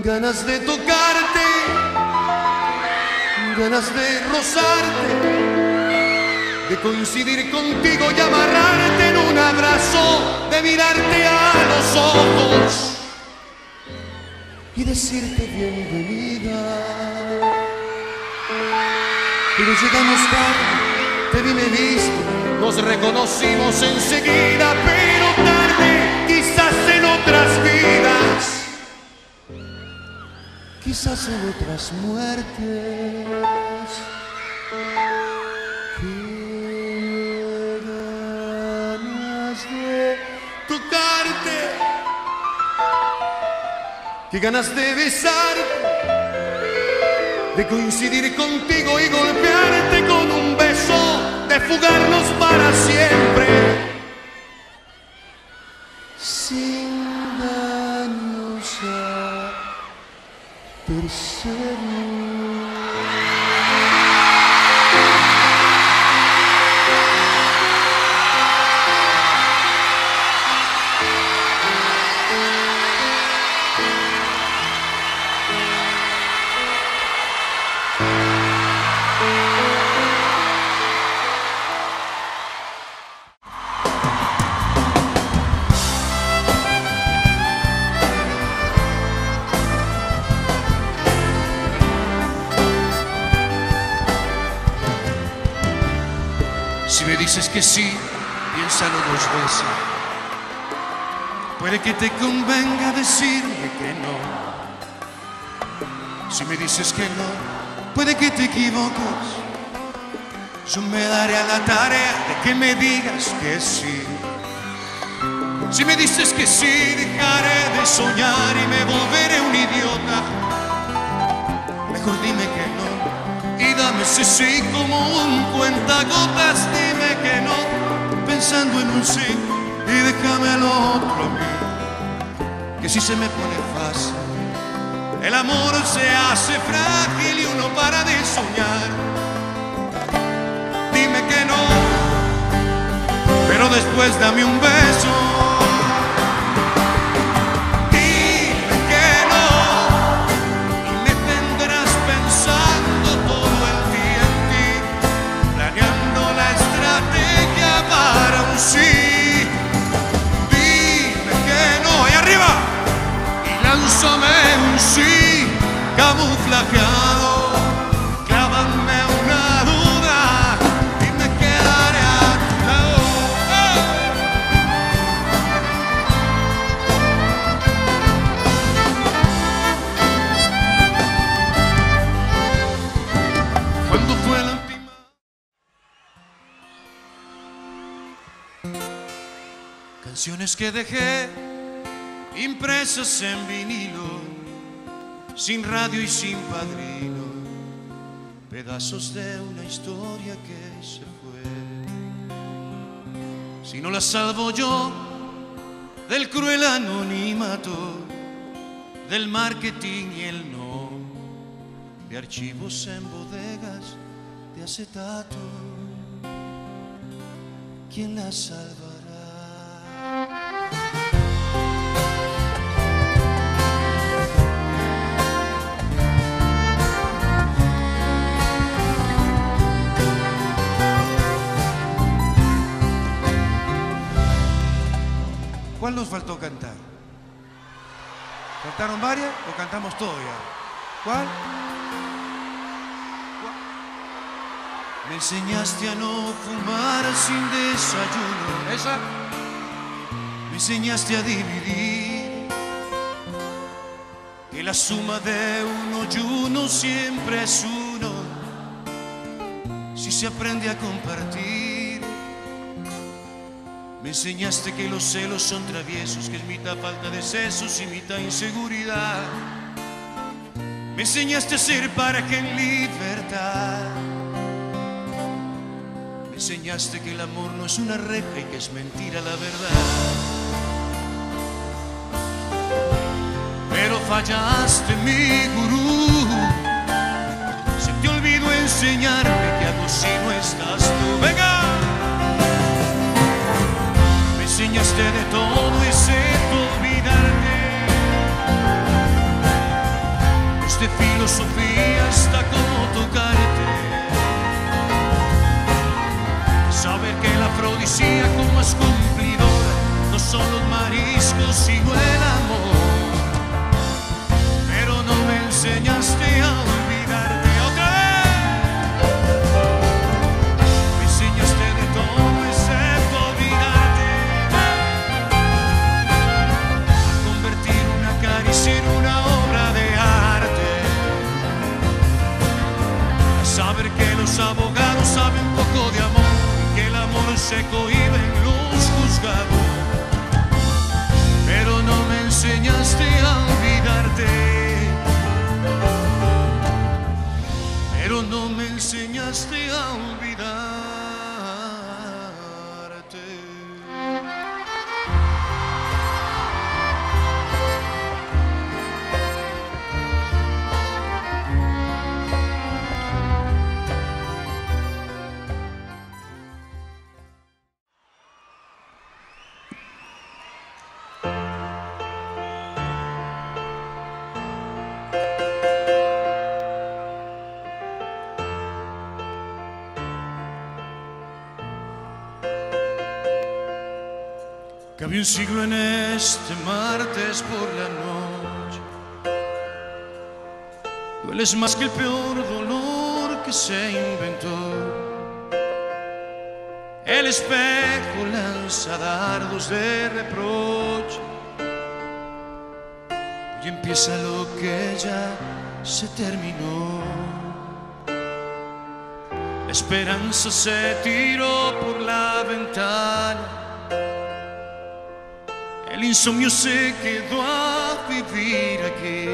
Ganas de tocarte, ganas de rozarte. De coincidir contigo y amarrarte en un abrazo, de mirarte a los ojos. Y decirte bienvenida. Pero llegamos tarde, te vi, me viste, nos reconocimos enseguida, pero quizás en otras muertes. Qué ganas de tocarte, qué ganas de besarte, de coincidir contigo y golpearte con un beso, de fugarnos para siempre, Si me dices que no, puede que te equivoques. Yo me daré a la tarea de que me digas que sí. Si me dices que sí, dejaré de soñar y me volveré un idiota. Mejor dime que no y dame ese sí como un cuentagotas. Dime que no, pensando en un sí y déjame el otro a mí. Que si se me pone fácil, el amor se hace frágil y uno para de soñar. Dime que no, pero después dame un beso. Dime que no y me tendrás pensando todo el día en ti, planeando la estrategia para un sí. Dime que no, ahí arriba, y lánzame camuflajeado. Clávame una duda y me quedaré a tu lado. ¡Eh! ¿Cuándo fue la última? Canciones que dejé impresas en vinilo, sin radio y sin padrino, pedazos de una historia que se fue. Si no la salvo yo del cruel anonimato, del marketing y el no de archivos en bodegas de acetato. ¿Quién la salvará? ¿Cuál nos faltó cantar? ¿Cantaron varias o cantamos todo ya? ¿Cuál? Me enseñaste a no fumar sin desayuno. ¿Esa? Me enseñaste a dividir. Que la suma de uno y uno siempre es uno. Si se aprende a compartir. Me enseñaste que los celos son traviesos, que es mitad falta de sesos y mitad inseguridad. Me enseñaste a ser para que en libertad. Me enseñaste que el amor no es una reja y que es mentira la verdad. Pero fallaste, mi gurú. Se te olvidó enseñarme que hago si no estás De todo excepto olvidarte. Es de filosofía hasta cómo tocarte. Saber que el afrodisíaco más cumplidor no son los mariscos sino el amor. Pero no me enseñaste abogados saben poco de amor que el amor se cohibe en los juzgados. Pero no me enseñaste a olvidarte. Pero no me enseñaste a olvidarte. Cabe un siglo en este martes por la noche. Dueles más que el peor dolor que se inventó. El espejo lanza dardos de reproche y empieza lo que ya se terminó. La esperanza se tiró por la ventana. El insomnio se quedó a vivir aquí.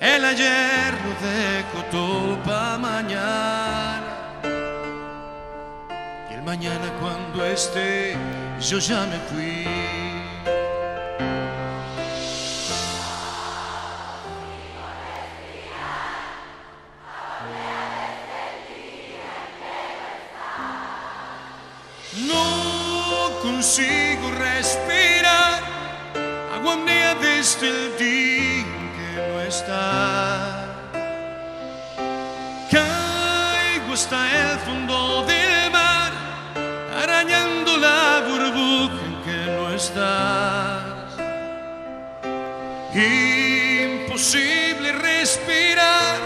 El ayer lo dejó todo para mañana. Y el mañana cuando esté, yo ya me fui. El día que no está. Caigo hasta el fondo del mar, arañando la burbuja en que no estás. Imposible respirar,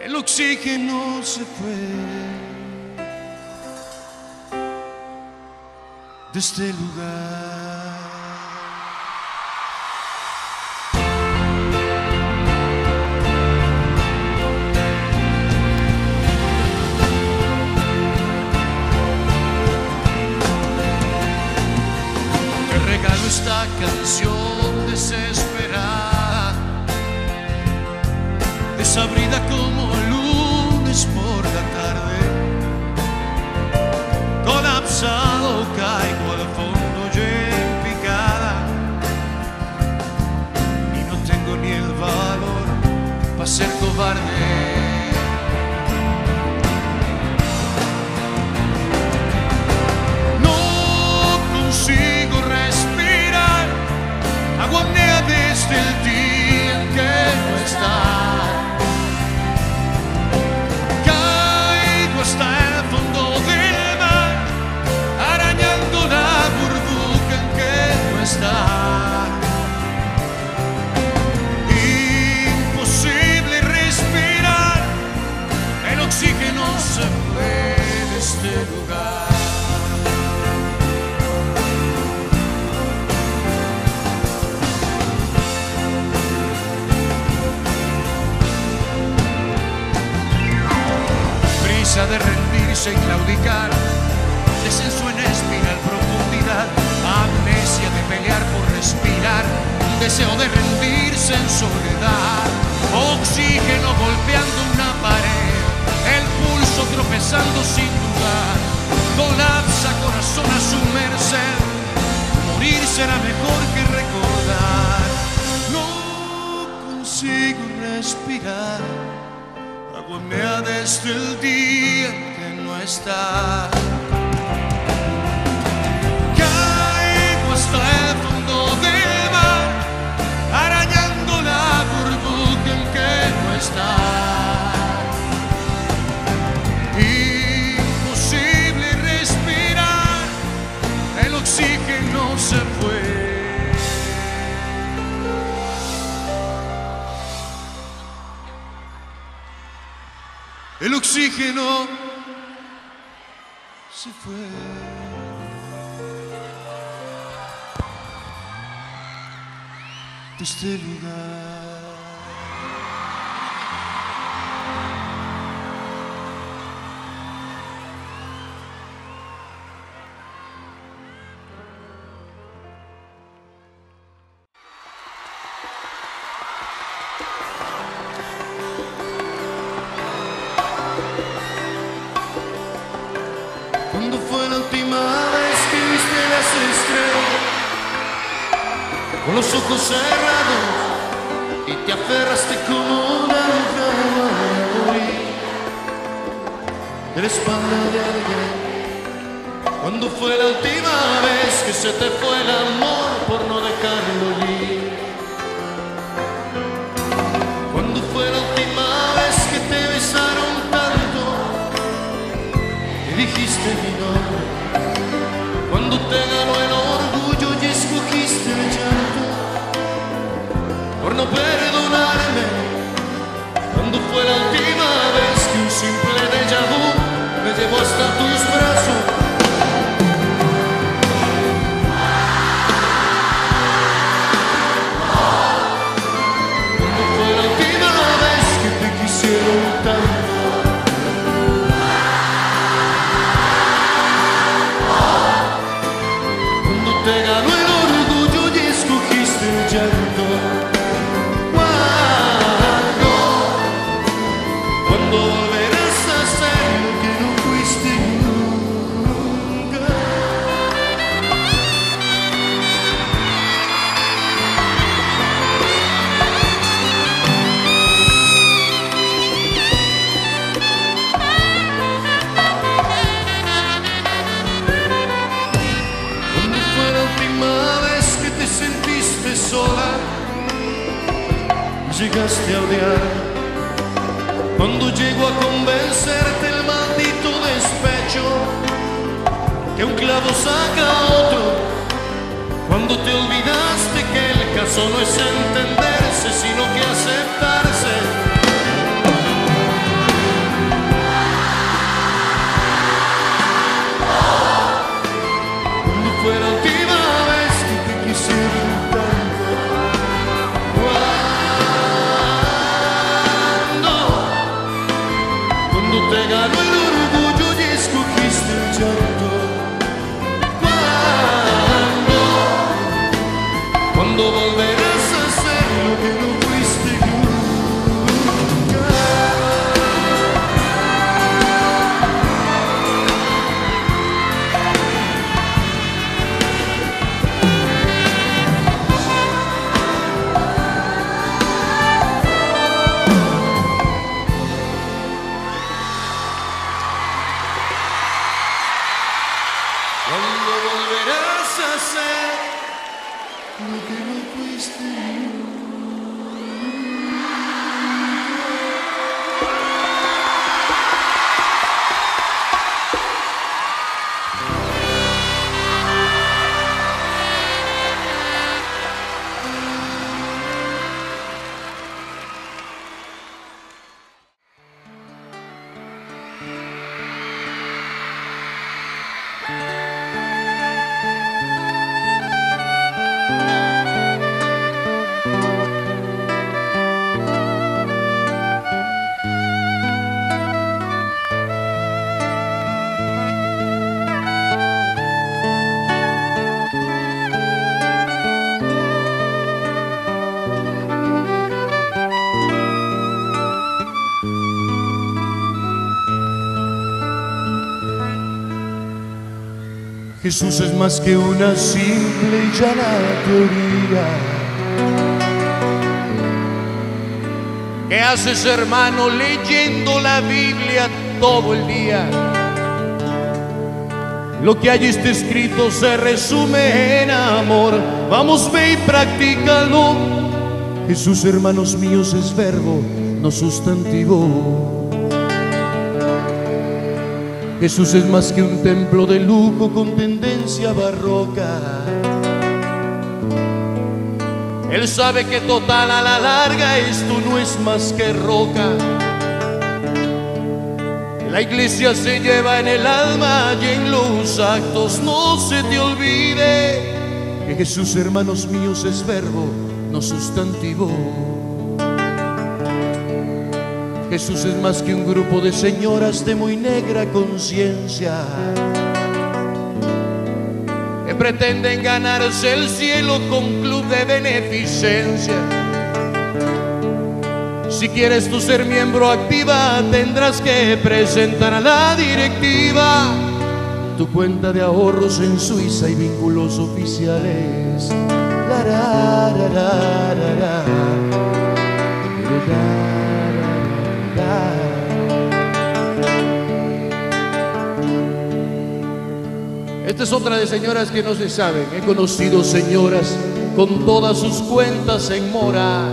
el oxígeno se fue. de este lugar. Esta canción desesperada, desabrida como lunes por la tarde colapsado caigo al fondo yo en picada y no tengo ni el valor para ser cobarde. No consigo el día que no estás. De rendirse y claudicar, descenso en espiral profundidad, amnesia de pelear por respirar, deseo de rendirse en soledad, oxígeno golpeando una pared, el pulso tropezando sin dudar, colapsa corazón a su merced, morir será mejor que recordar, no consigo respirar agonía desde el día que no está. Caigo hasta el fondo del mar, arañando la burbuja en que no está. Oxígeno se fue. De este lugar. Jesús es más que una simple y llana teoría. ¿Qué haces, hermano, leyendo la Biblia todo el día? Lo que allí está escrito se resume en amor. Vamos, ve y practícalo. Jesús, hermanos míos, es verbo, no sustantivo. Jesús es más que un templo de lujo con tendencia barroca. Él sabe que total a la larga esto no es más que roca. La iglesia se lleva en el alma y en los actos. No se te olvide Que Jesús, hermanos míos, es verbo, no sustantivo. Jesús es más que un grupo de señoras de muy negra conciencia. que pretenden ganarse el cielo con club de beneficencia. Si quieres tú ser miembro activa, tendrás que presentar a la directiva Tu cuenta de ahorros en Suiza y vínculos oficiales. La, ra, Esta es otra de señoras que no se saben. He conocido señoras con todas sus cuentas en mora,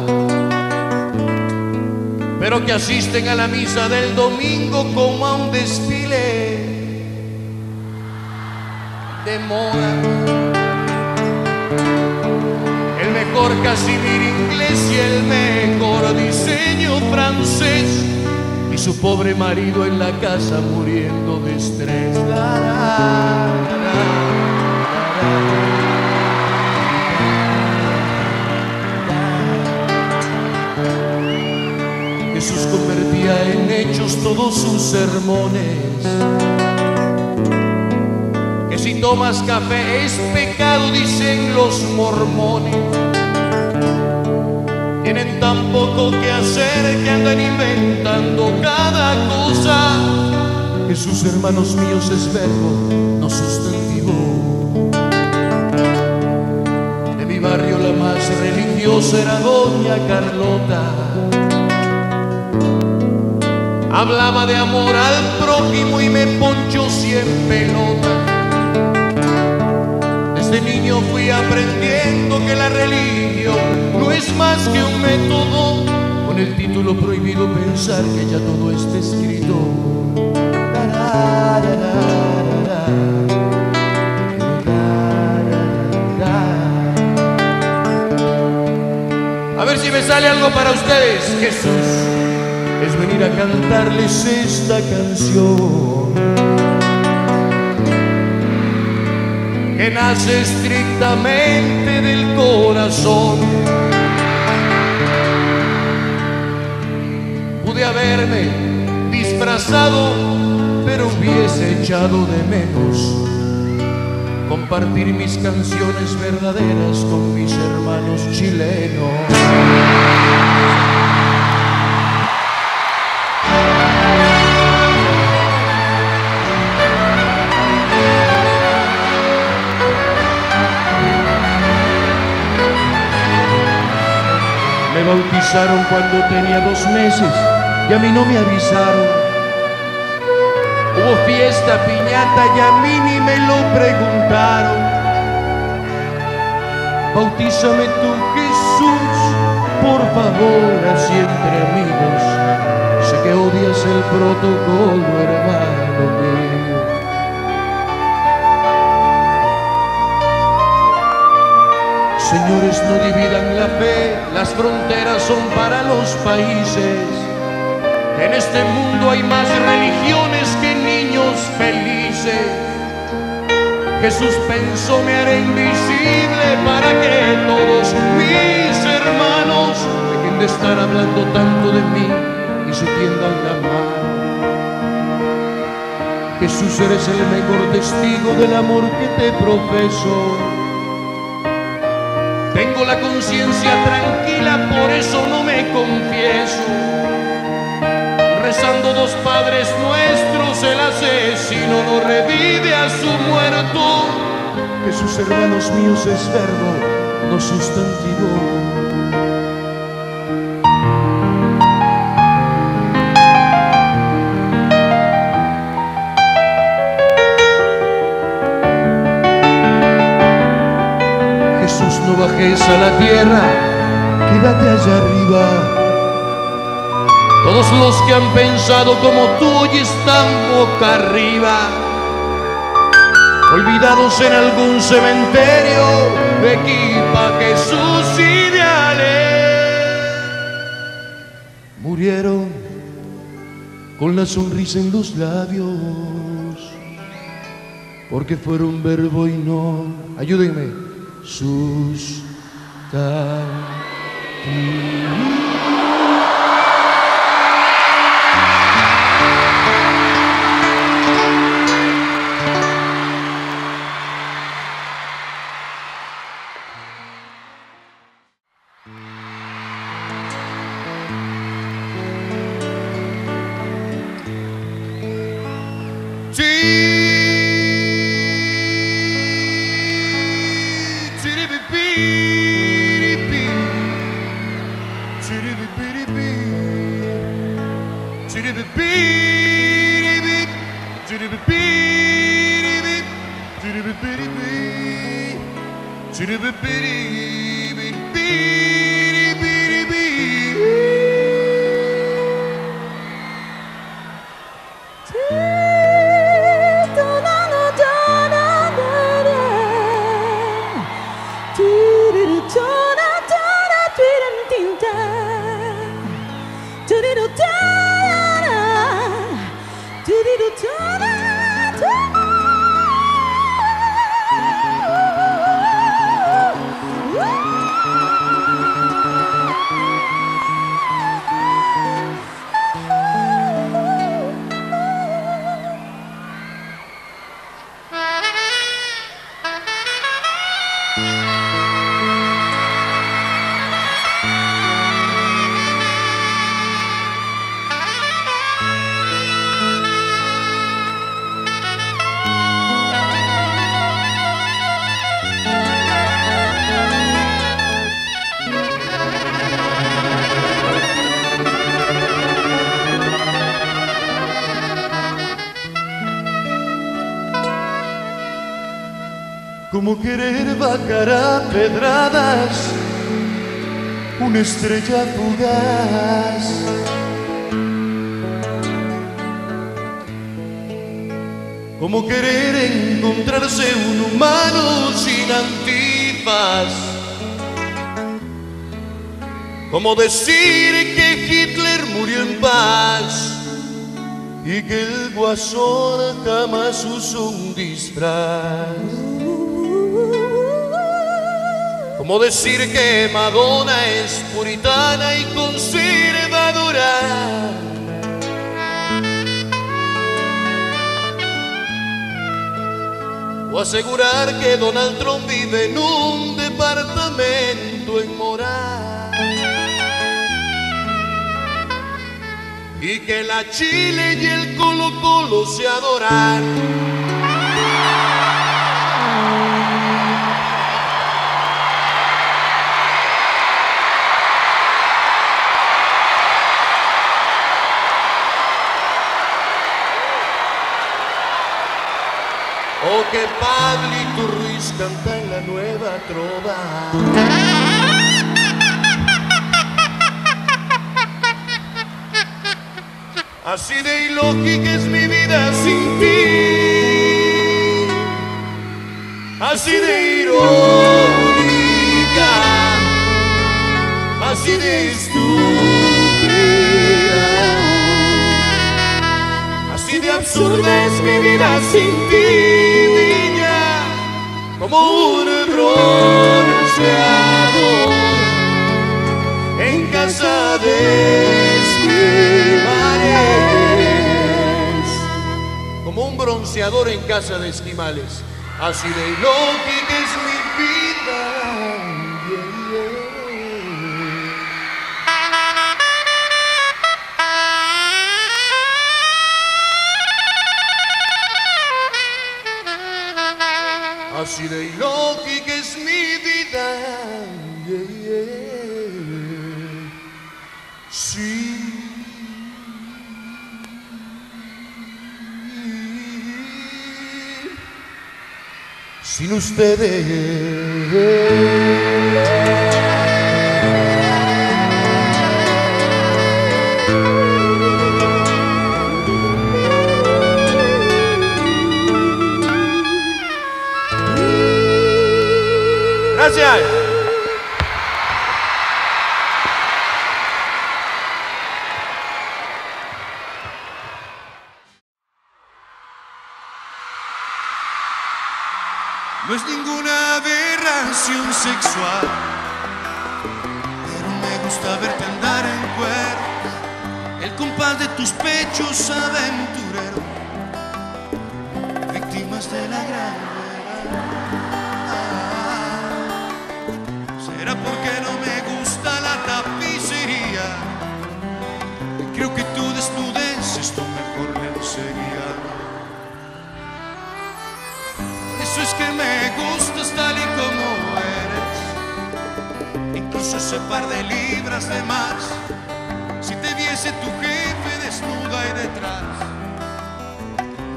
pero que asisten a la misa del domingo como a un desfile de moda. El mejor casimir inglés y el mejor diseño francés. Su pobre marido en la casa muriendo de estrés. Jesús convertía en hechos todos sus sermones. que si tomas café es pecado, dicen los mormones. Tienen tan poco que hacer que andan inventando cada cosa. Jesús, hermanos míos, es verbo, no sustantivo. De mi barrio la más religiosa era Doña Carlota. Hablaba de amor al prójimo y me ponchó cien pelotas. Desde niño fui aprendiendo que la religión no es más que un método Con el título prohibido pensar que ya todo está escrito. A ver si me sale algo para ustedes. Jesús es venir a cantarles esta canción. Que nace estrictamente del corazón. Pude haberme disfrazado, pero hubiese echado de menos compartir mis canciones verdaderas con mis hermanos chilenos. Me bautizaron cuando tenía dos meses y a mí no me avisaron. Hubo fiesta, piñata y a mí ni me lo preguntaron. Bautízame tú, Jesús, por favor, así entre amigos. Sé que odias el protocolo, hermano mío. Señores, no dividan la fe, las fronteras son para los países. En este mundo hay más religiones que niños felices. Jesús pensó me haré invisible para que todos mis hermanos dejen de estar hablando tanto de mí y se tiendan la mano. Jesús eres el mejor testigo del amor que te profeso. Tengo la conciencia tranquila, por eso no me confieso. Rezando dos padres nuestros, el asesino no revive a su muerto. Que sus hermanos míos es verbo, no sustantivo. Bajes a la tierra, quédate allá arriba. Todos los que han pensado como tú hoy están boca arriba, olvidados en algún cementerio, equipa que sus ideales. Murieron con la sonrisa en los labios, porque fueron verbo y no, ayúdenme, sustantivo. A pedradas una estrella fugaz. Como querer encontrarse un humano sin antifaz. Como decir que Hitler murió en paz y que el guasón jamás usó un disfraz. Como decir que Madonna es puritana y conservadora. O asegurar que Donald Trump vive en un departamento en moral. Y que la Chile y el Colo Colo se adoran. Que Pablito Ruiz canta en la nueva trova. Así de ilógica es mi vida sin ti. Así de irónica. Así de estúpida. Así de absurda es mi vida sin ti, como un bronceador en casa de esquimales. Como un bronceador en casa de esquimales. Así de ilógica Así de ilógica es mi vida. Sí. Sin ustedes. No es ninguna aberración sexual, pero me gusta verte andar en cuero, el compás de tus pechos aventurero, víctimas de la gran guerra. Me gustas tal y como eres. Incluso ese par de libras de más. Si te viese tu jefe desnuda y detrás,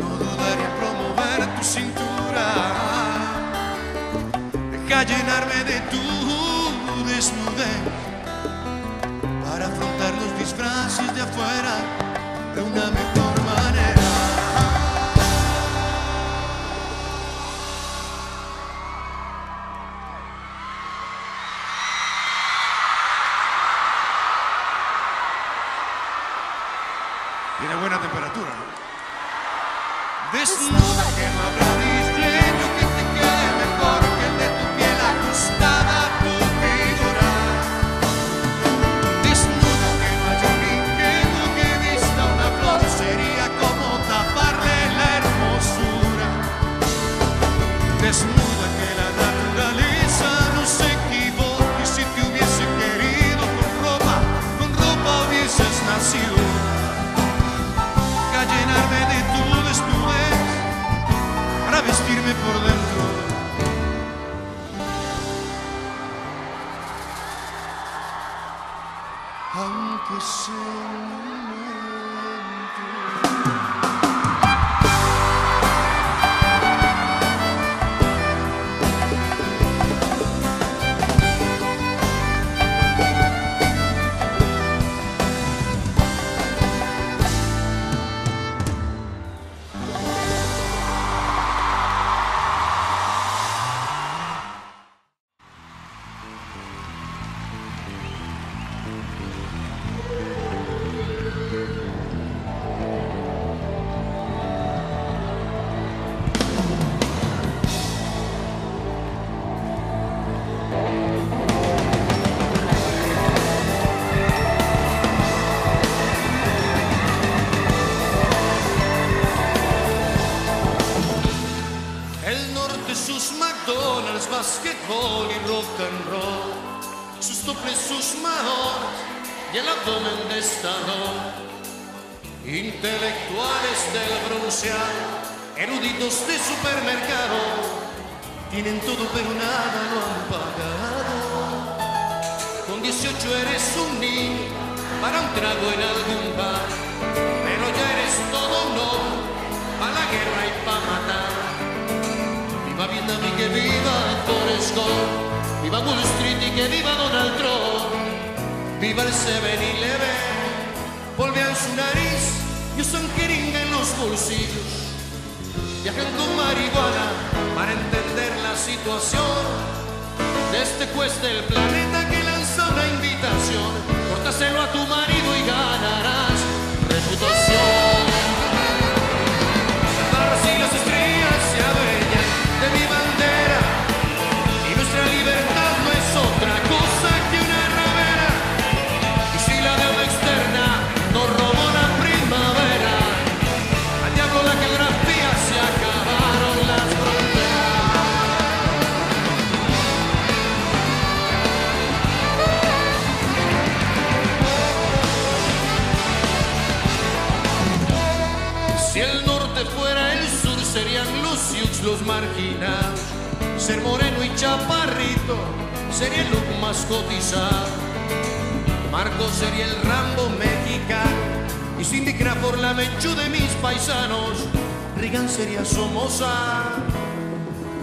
no dudaría en promover tu cintura. Deja llenarme de tu desnudez para afrontar los disfraces de afuera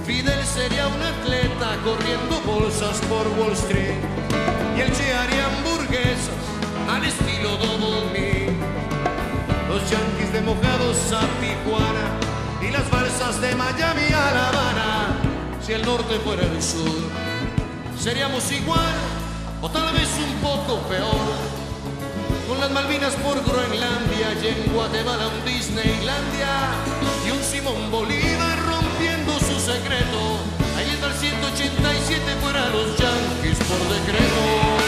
Fidel sería un atleta corriendo bolsas por Wall Street y el se haría hamburguesas al estilo Double Me. Los yanquis de mojados a Tijuana y las balsas de Miami a La Habana. Si el norte fuera el sur, seríamos igual o tal vez un poco peor. Con las Malvinas por Groenlandia y en Guatemala un Disneylandia y un Simón Bolívar 87 fuera los Yankees por decreto.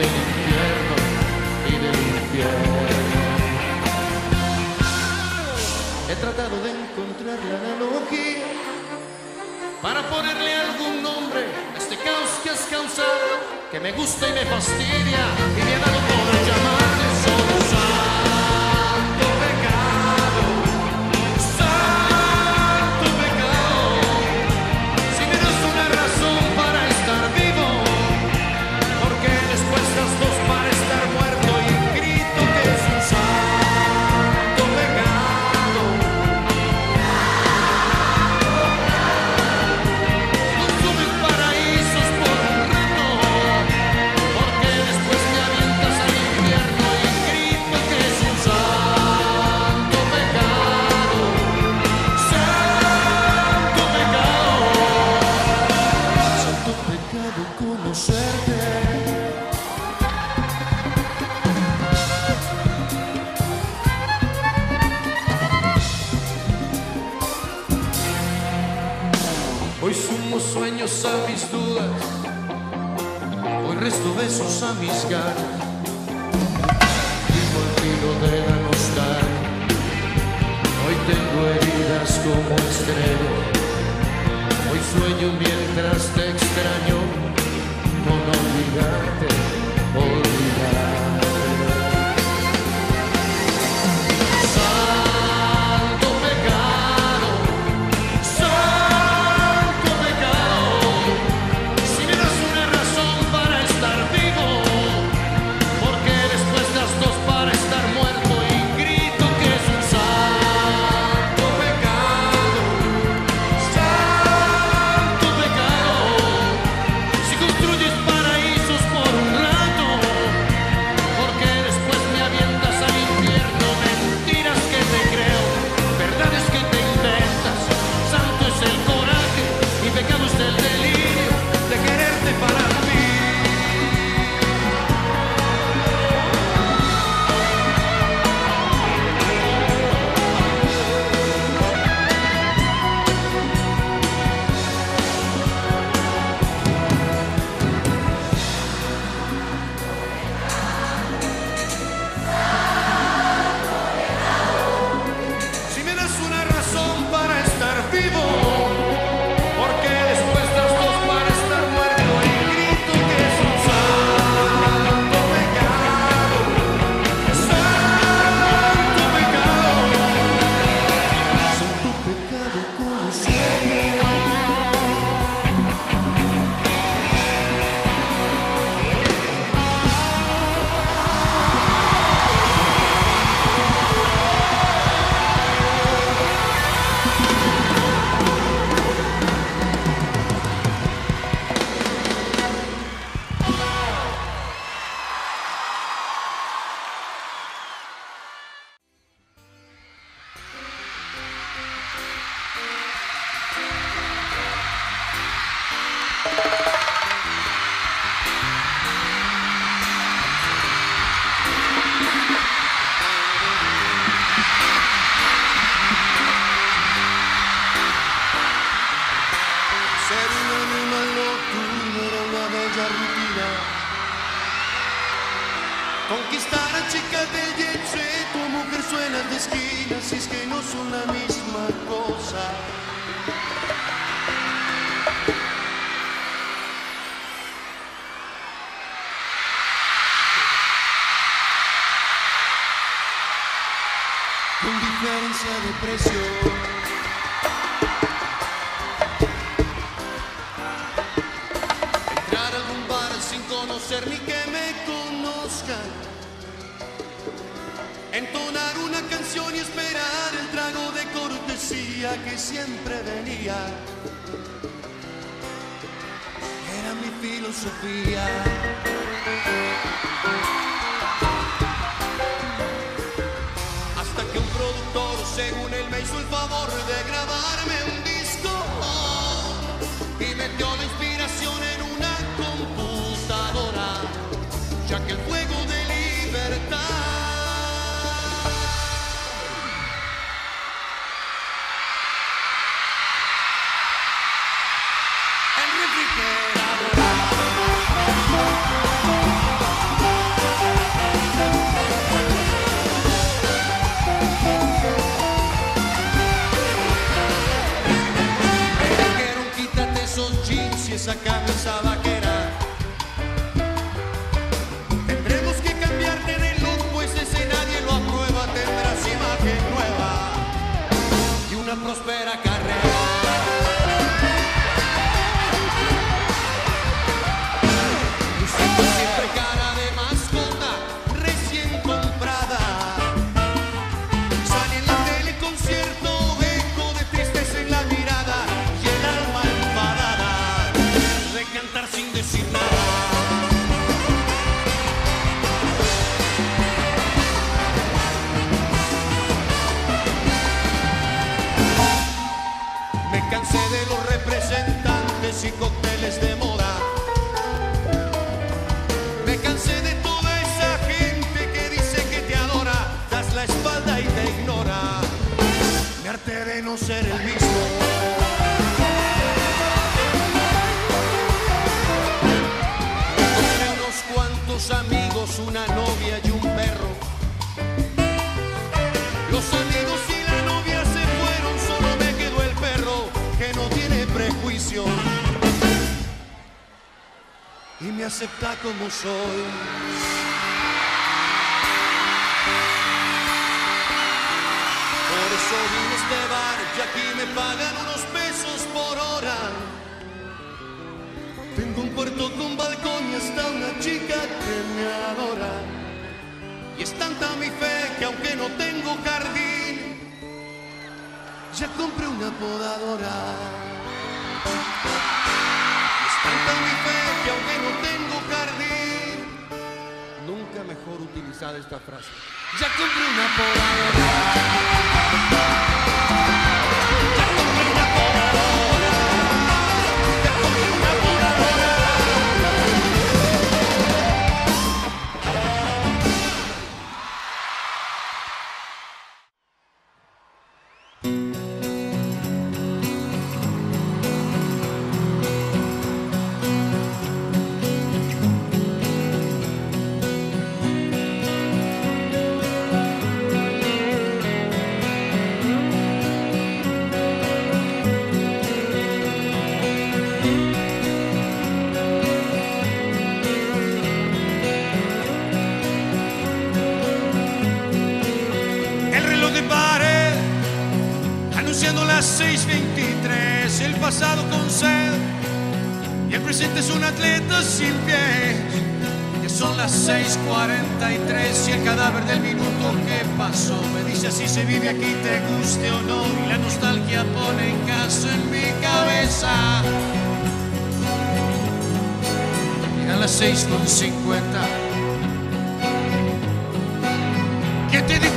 del infierno y del infierno. He tratado de encontrar la analogía para ponerle algún nombre a este caos que has causado, que me gusta y me fastidia y me ha dado poder. tus besos a mis ganas Vivo el de la nostalgia. Hoy tengo heridas como estrellas. Hoy sueño mientras te extraño Con olvidarte. de precio. Entrar a algún bar sin conocer ni que me conozcan. Entonar una canción y esperar el trago de cortesía que siempre venía. Era mi filosofía. Según él me hizo el favor de grabarme un día. esa camisada como soy. Utilizada esta frase. Ya y el presente es un atleta sin pies. Ya son las 6:43 y el cadáver del minuto que pasó me dice así se vive aquí, te guste o no, y la nostalgia pone caso en mi cabeza. Llegan las 6:50. ¿Quién te dijo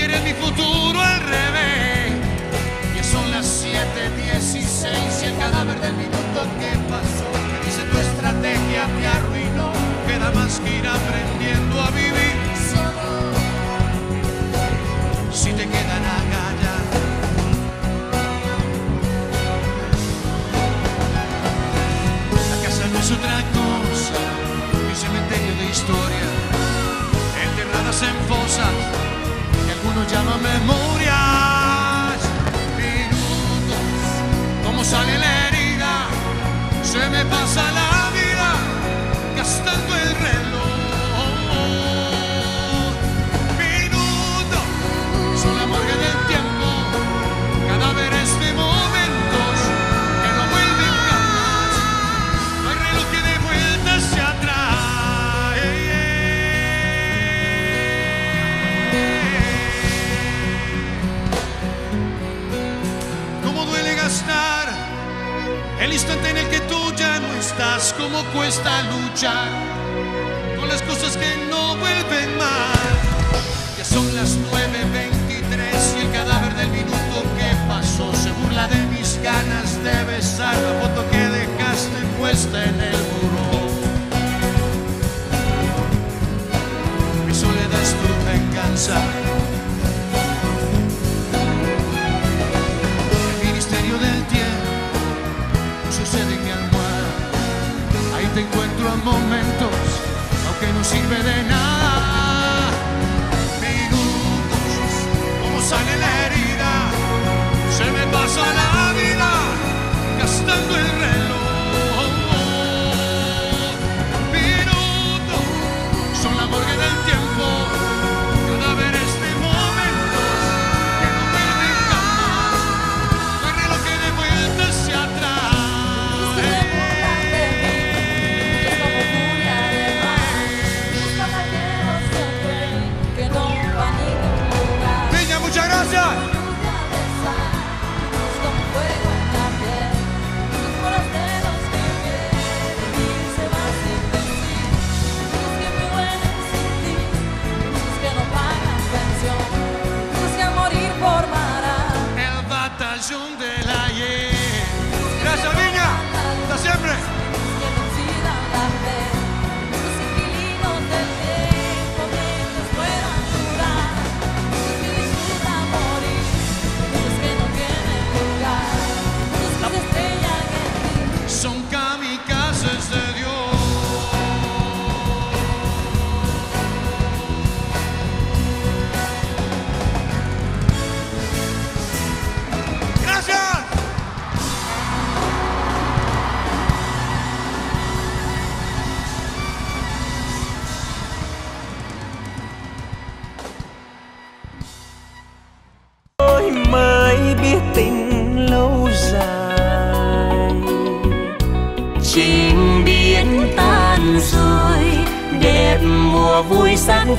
quieres mi futuro al revés? Ya son las 7:16 y el cadáver del minuto que pasó me dice tu estrategia me arruinó. Queda más que ir aprendiendo a vivir. Si te quedan agallas. La casa no es otra cosa que cementerio de historia, enterradas en fosas algunos llaman memorias. Minutos, como sale la herida, se me pasa el instante en el que tú ya no estás. Cómo cuesta luchar con las cosas que no vuelven más. Ya son las 9.23 y el cadáver del minuto que pasó se burla de mis ganas de besar la foto que dejaste puesta en el buró. Mi soledad es tu venganza. Encuentro a momentos, aunque no sirve de nada. Minutos, como sale la herida, se me pasa la vida gastando el reloj. Minutos, son la morgue del tiempo,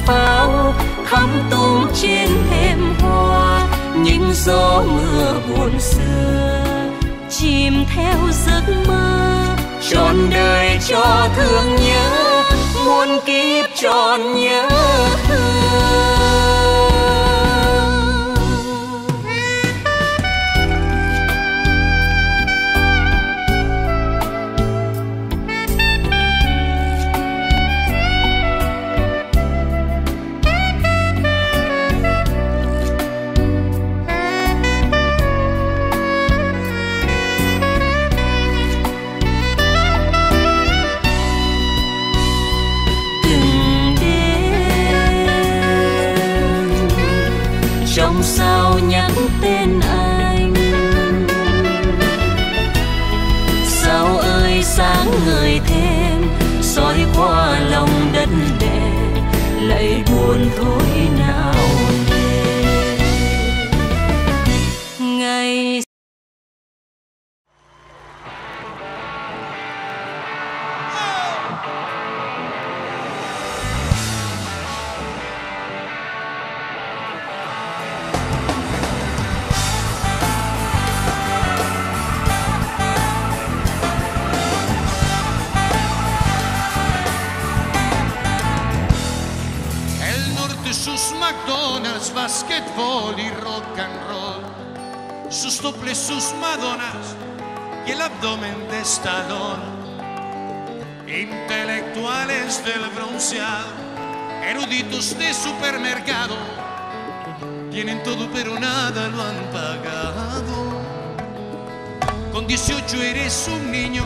pháo thắm tung trên thềm hoa, những gió mưa buồn xưa. Chìm theo giấc mơ, trọn đời cho thương nhớ, muôn kiếp tròn nhớ thương. Basquetbol y rock and roll. Sus toples, sus Madonas y el abdomen de Stallone. Intelectuales del bronceado, eruditos de supermercado. Tienen todo pero nada lo han pagado. Con 18 eres un niño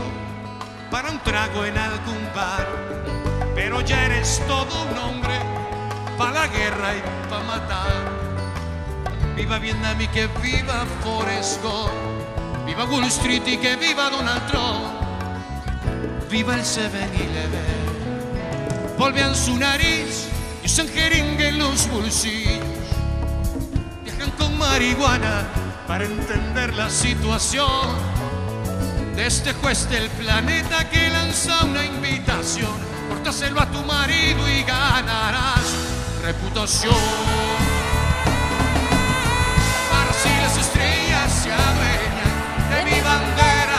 para un trago en algún bar pero ya eres todo un hombre para la guerra y para matar. Viva Vietnam y que viva Forrest viva Wall Street y que viva Donald Trump, viva el 7-Eleven. Volvean su nariz y usan jeringa en los bolsillos, viajan con marihuana para entender la situación de este juez del planeta que lanza una invitación. Córtaselo a tu marido y ganarás reputación. Si las estrellas se adueñan de mi bandera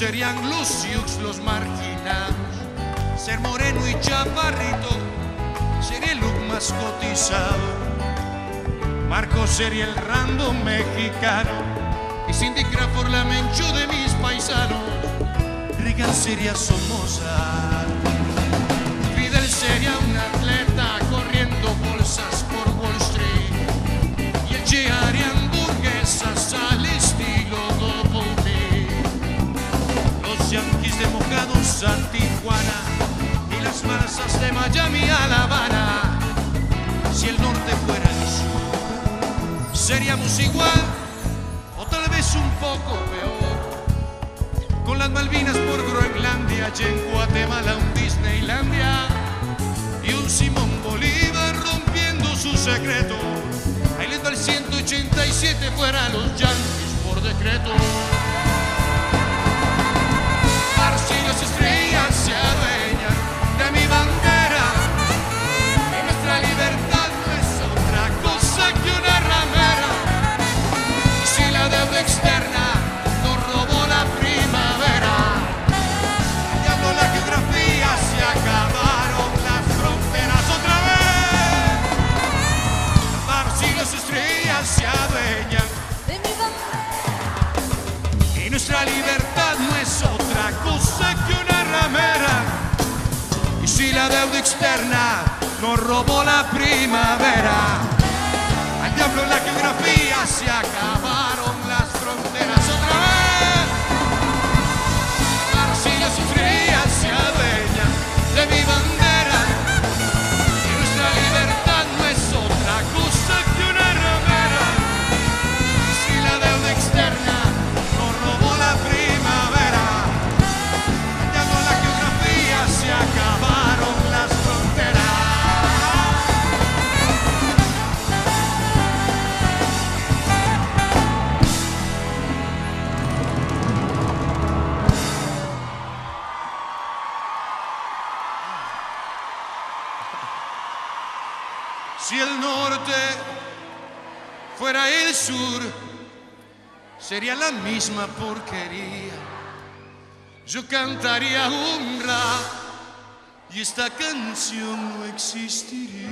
serían Sioux los marginados. Ser moreno y chaparrito sería el look más cotizado. Marco sería el random mexicano y Cindy Crawford la menchú de mis paisanos. Reagan sería Somoza. Fidel sería un atleta corriendo bolsas por Wall Street y el Che haría hamburguesas Los yanquis de mojados a Tijuana y las masas de Miami a La Habana. Si el norte fuera el sur, seríamos igual o tal vez un poco peor. Con las Malvinas por Groenlandia y en Guatemala un Disneylandia y un Simón Bolívar rompiendo su secreto. Bailando al 187 fuera los yanquis por decreto. Externa nos robó la primavera, al diablo la geografía se acabaron sería la misma porquería. Yo cantaría un rap y esta canción no existiría.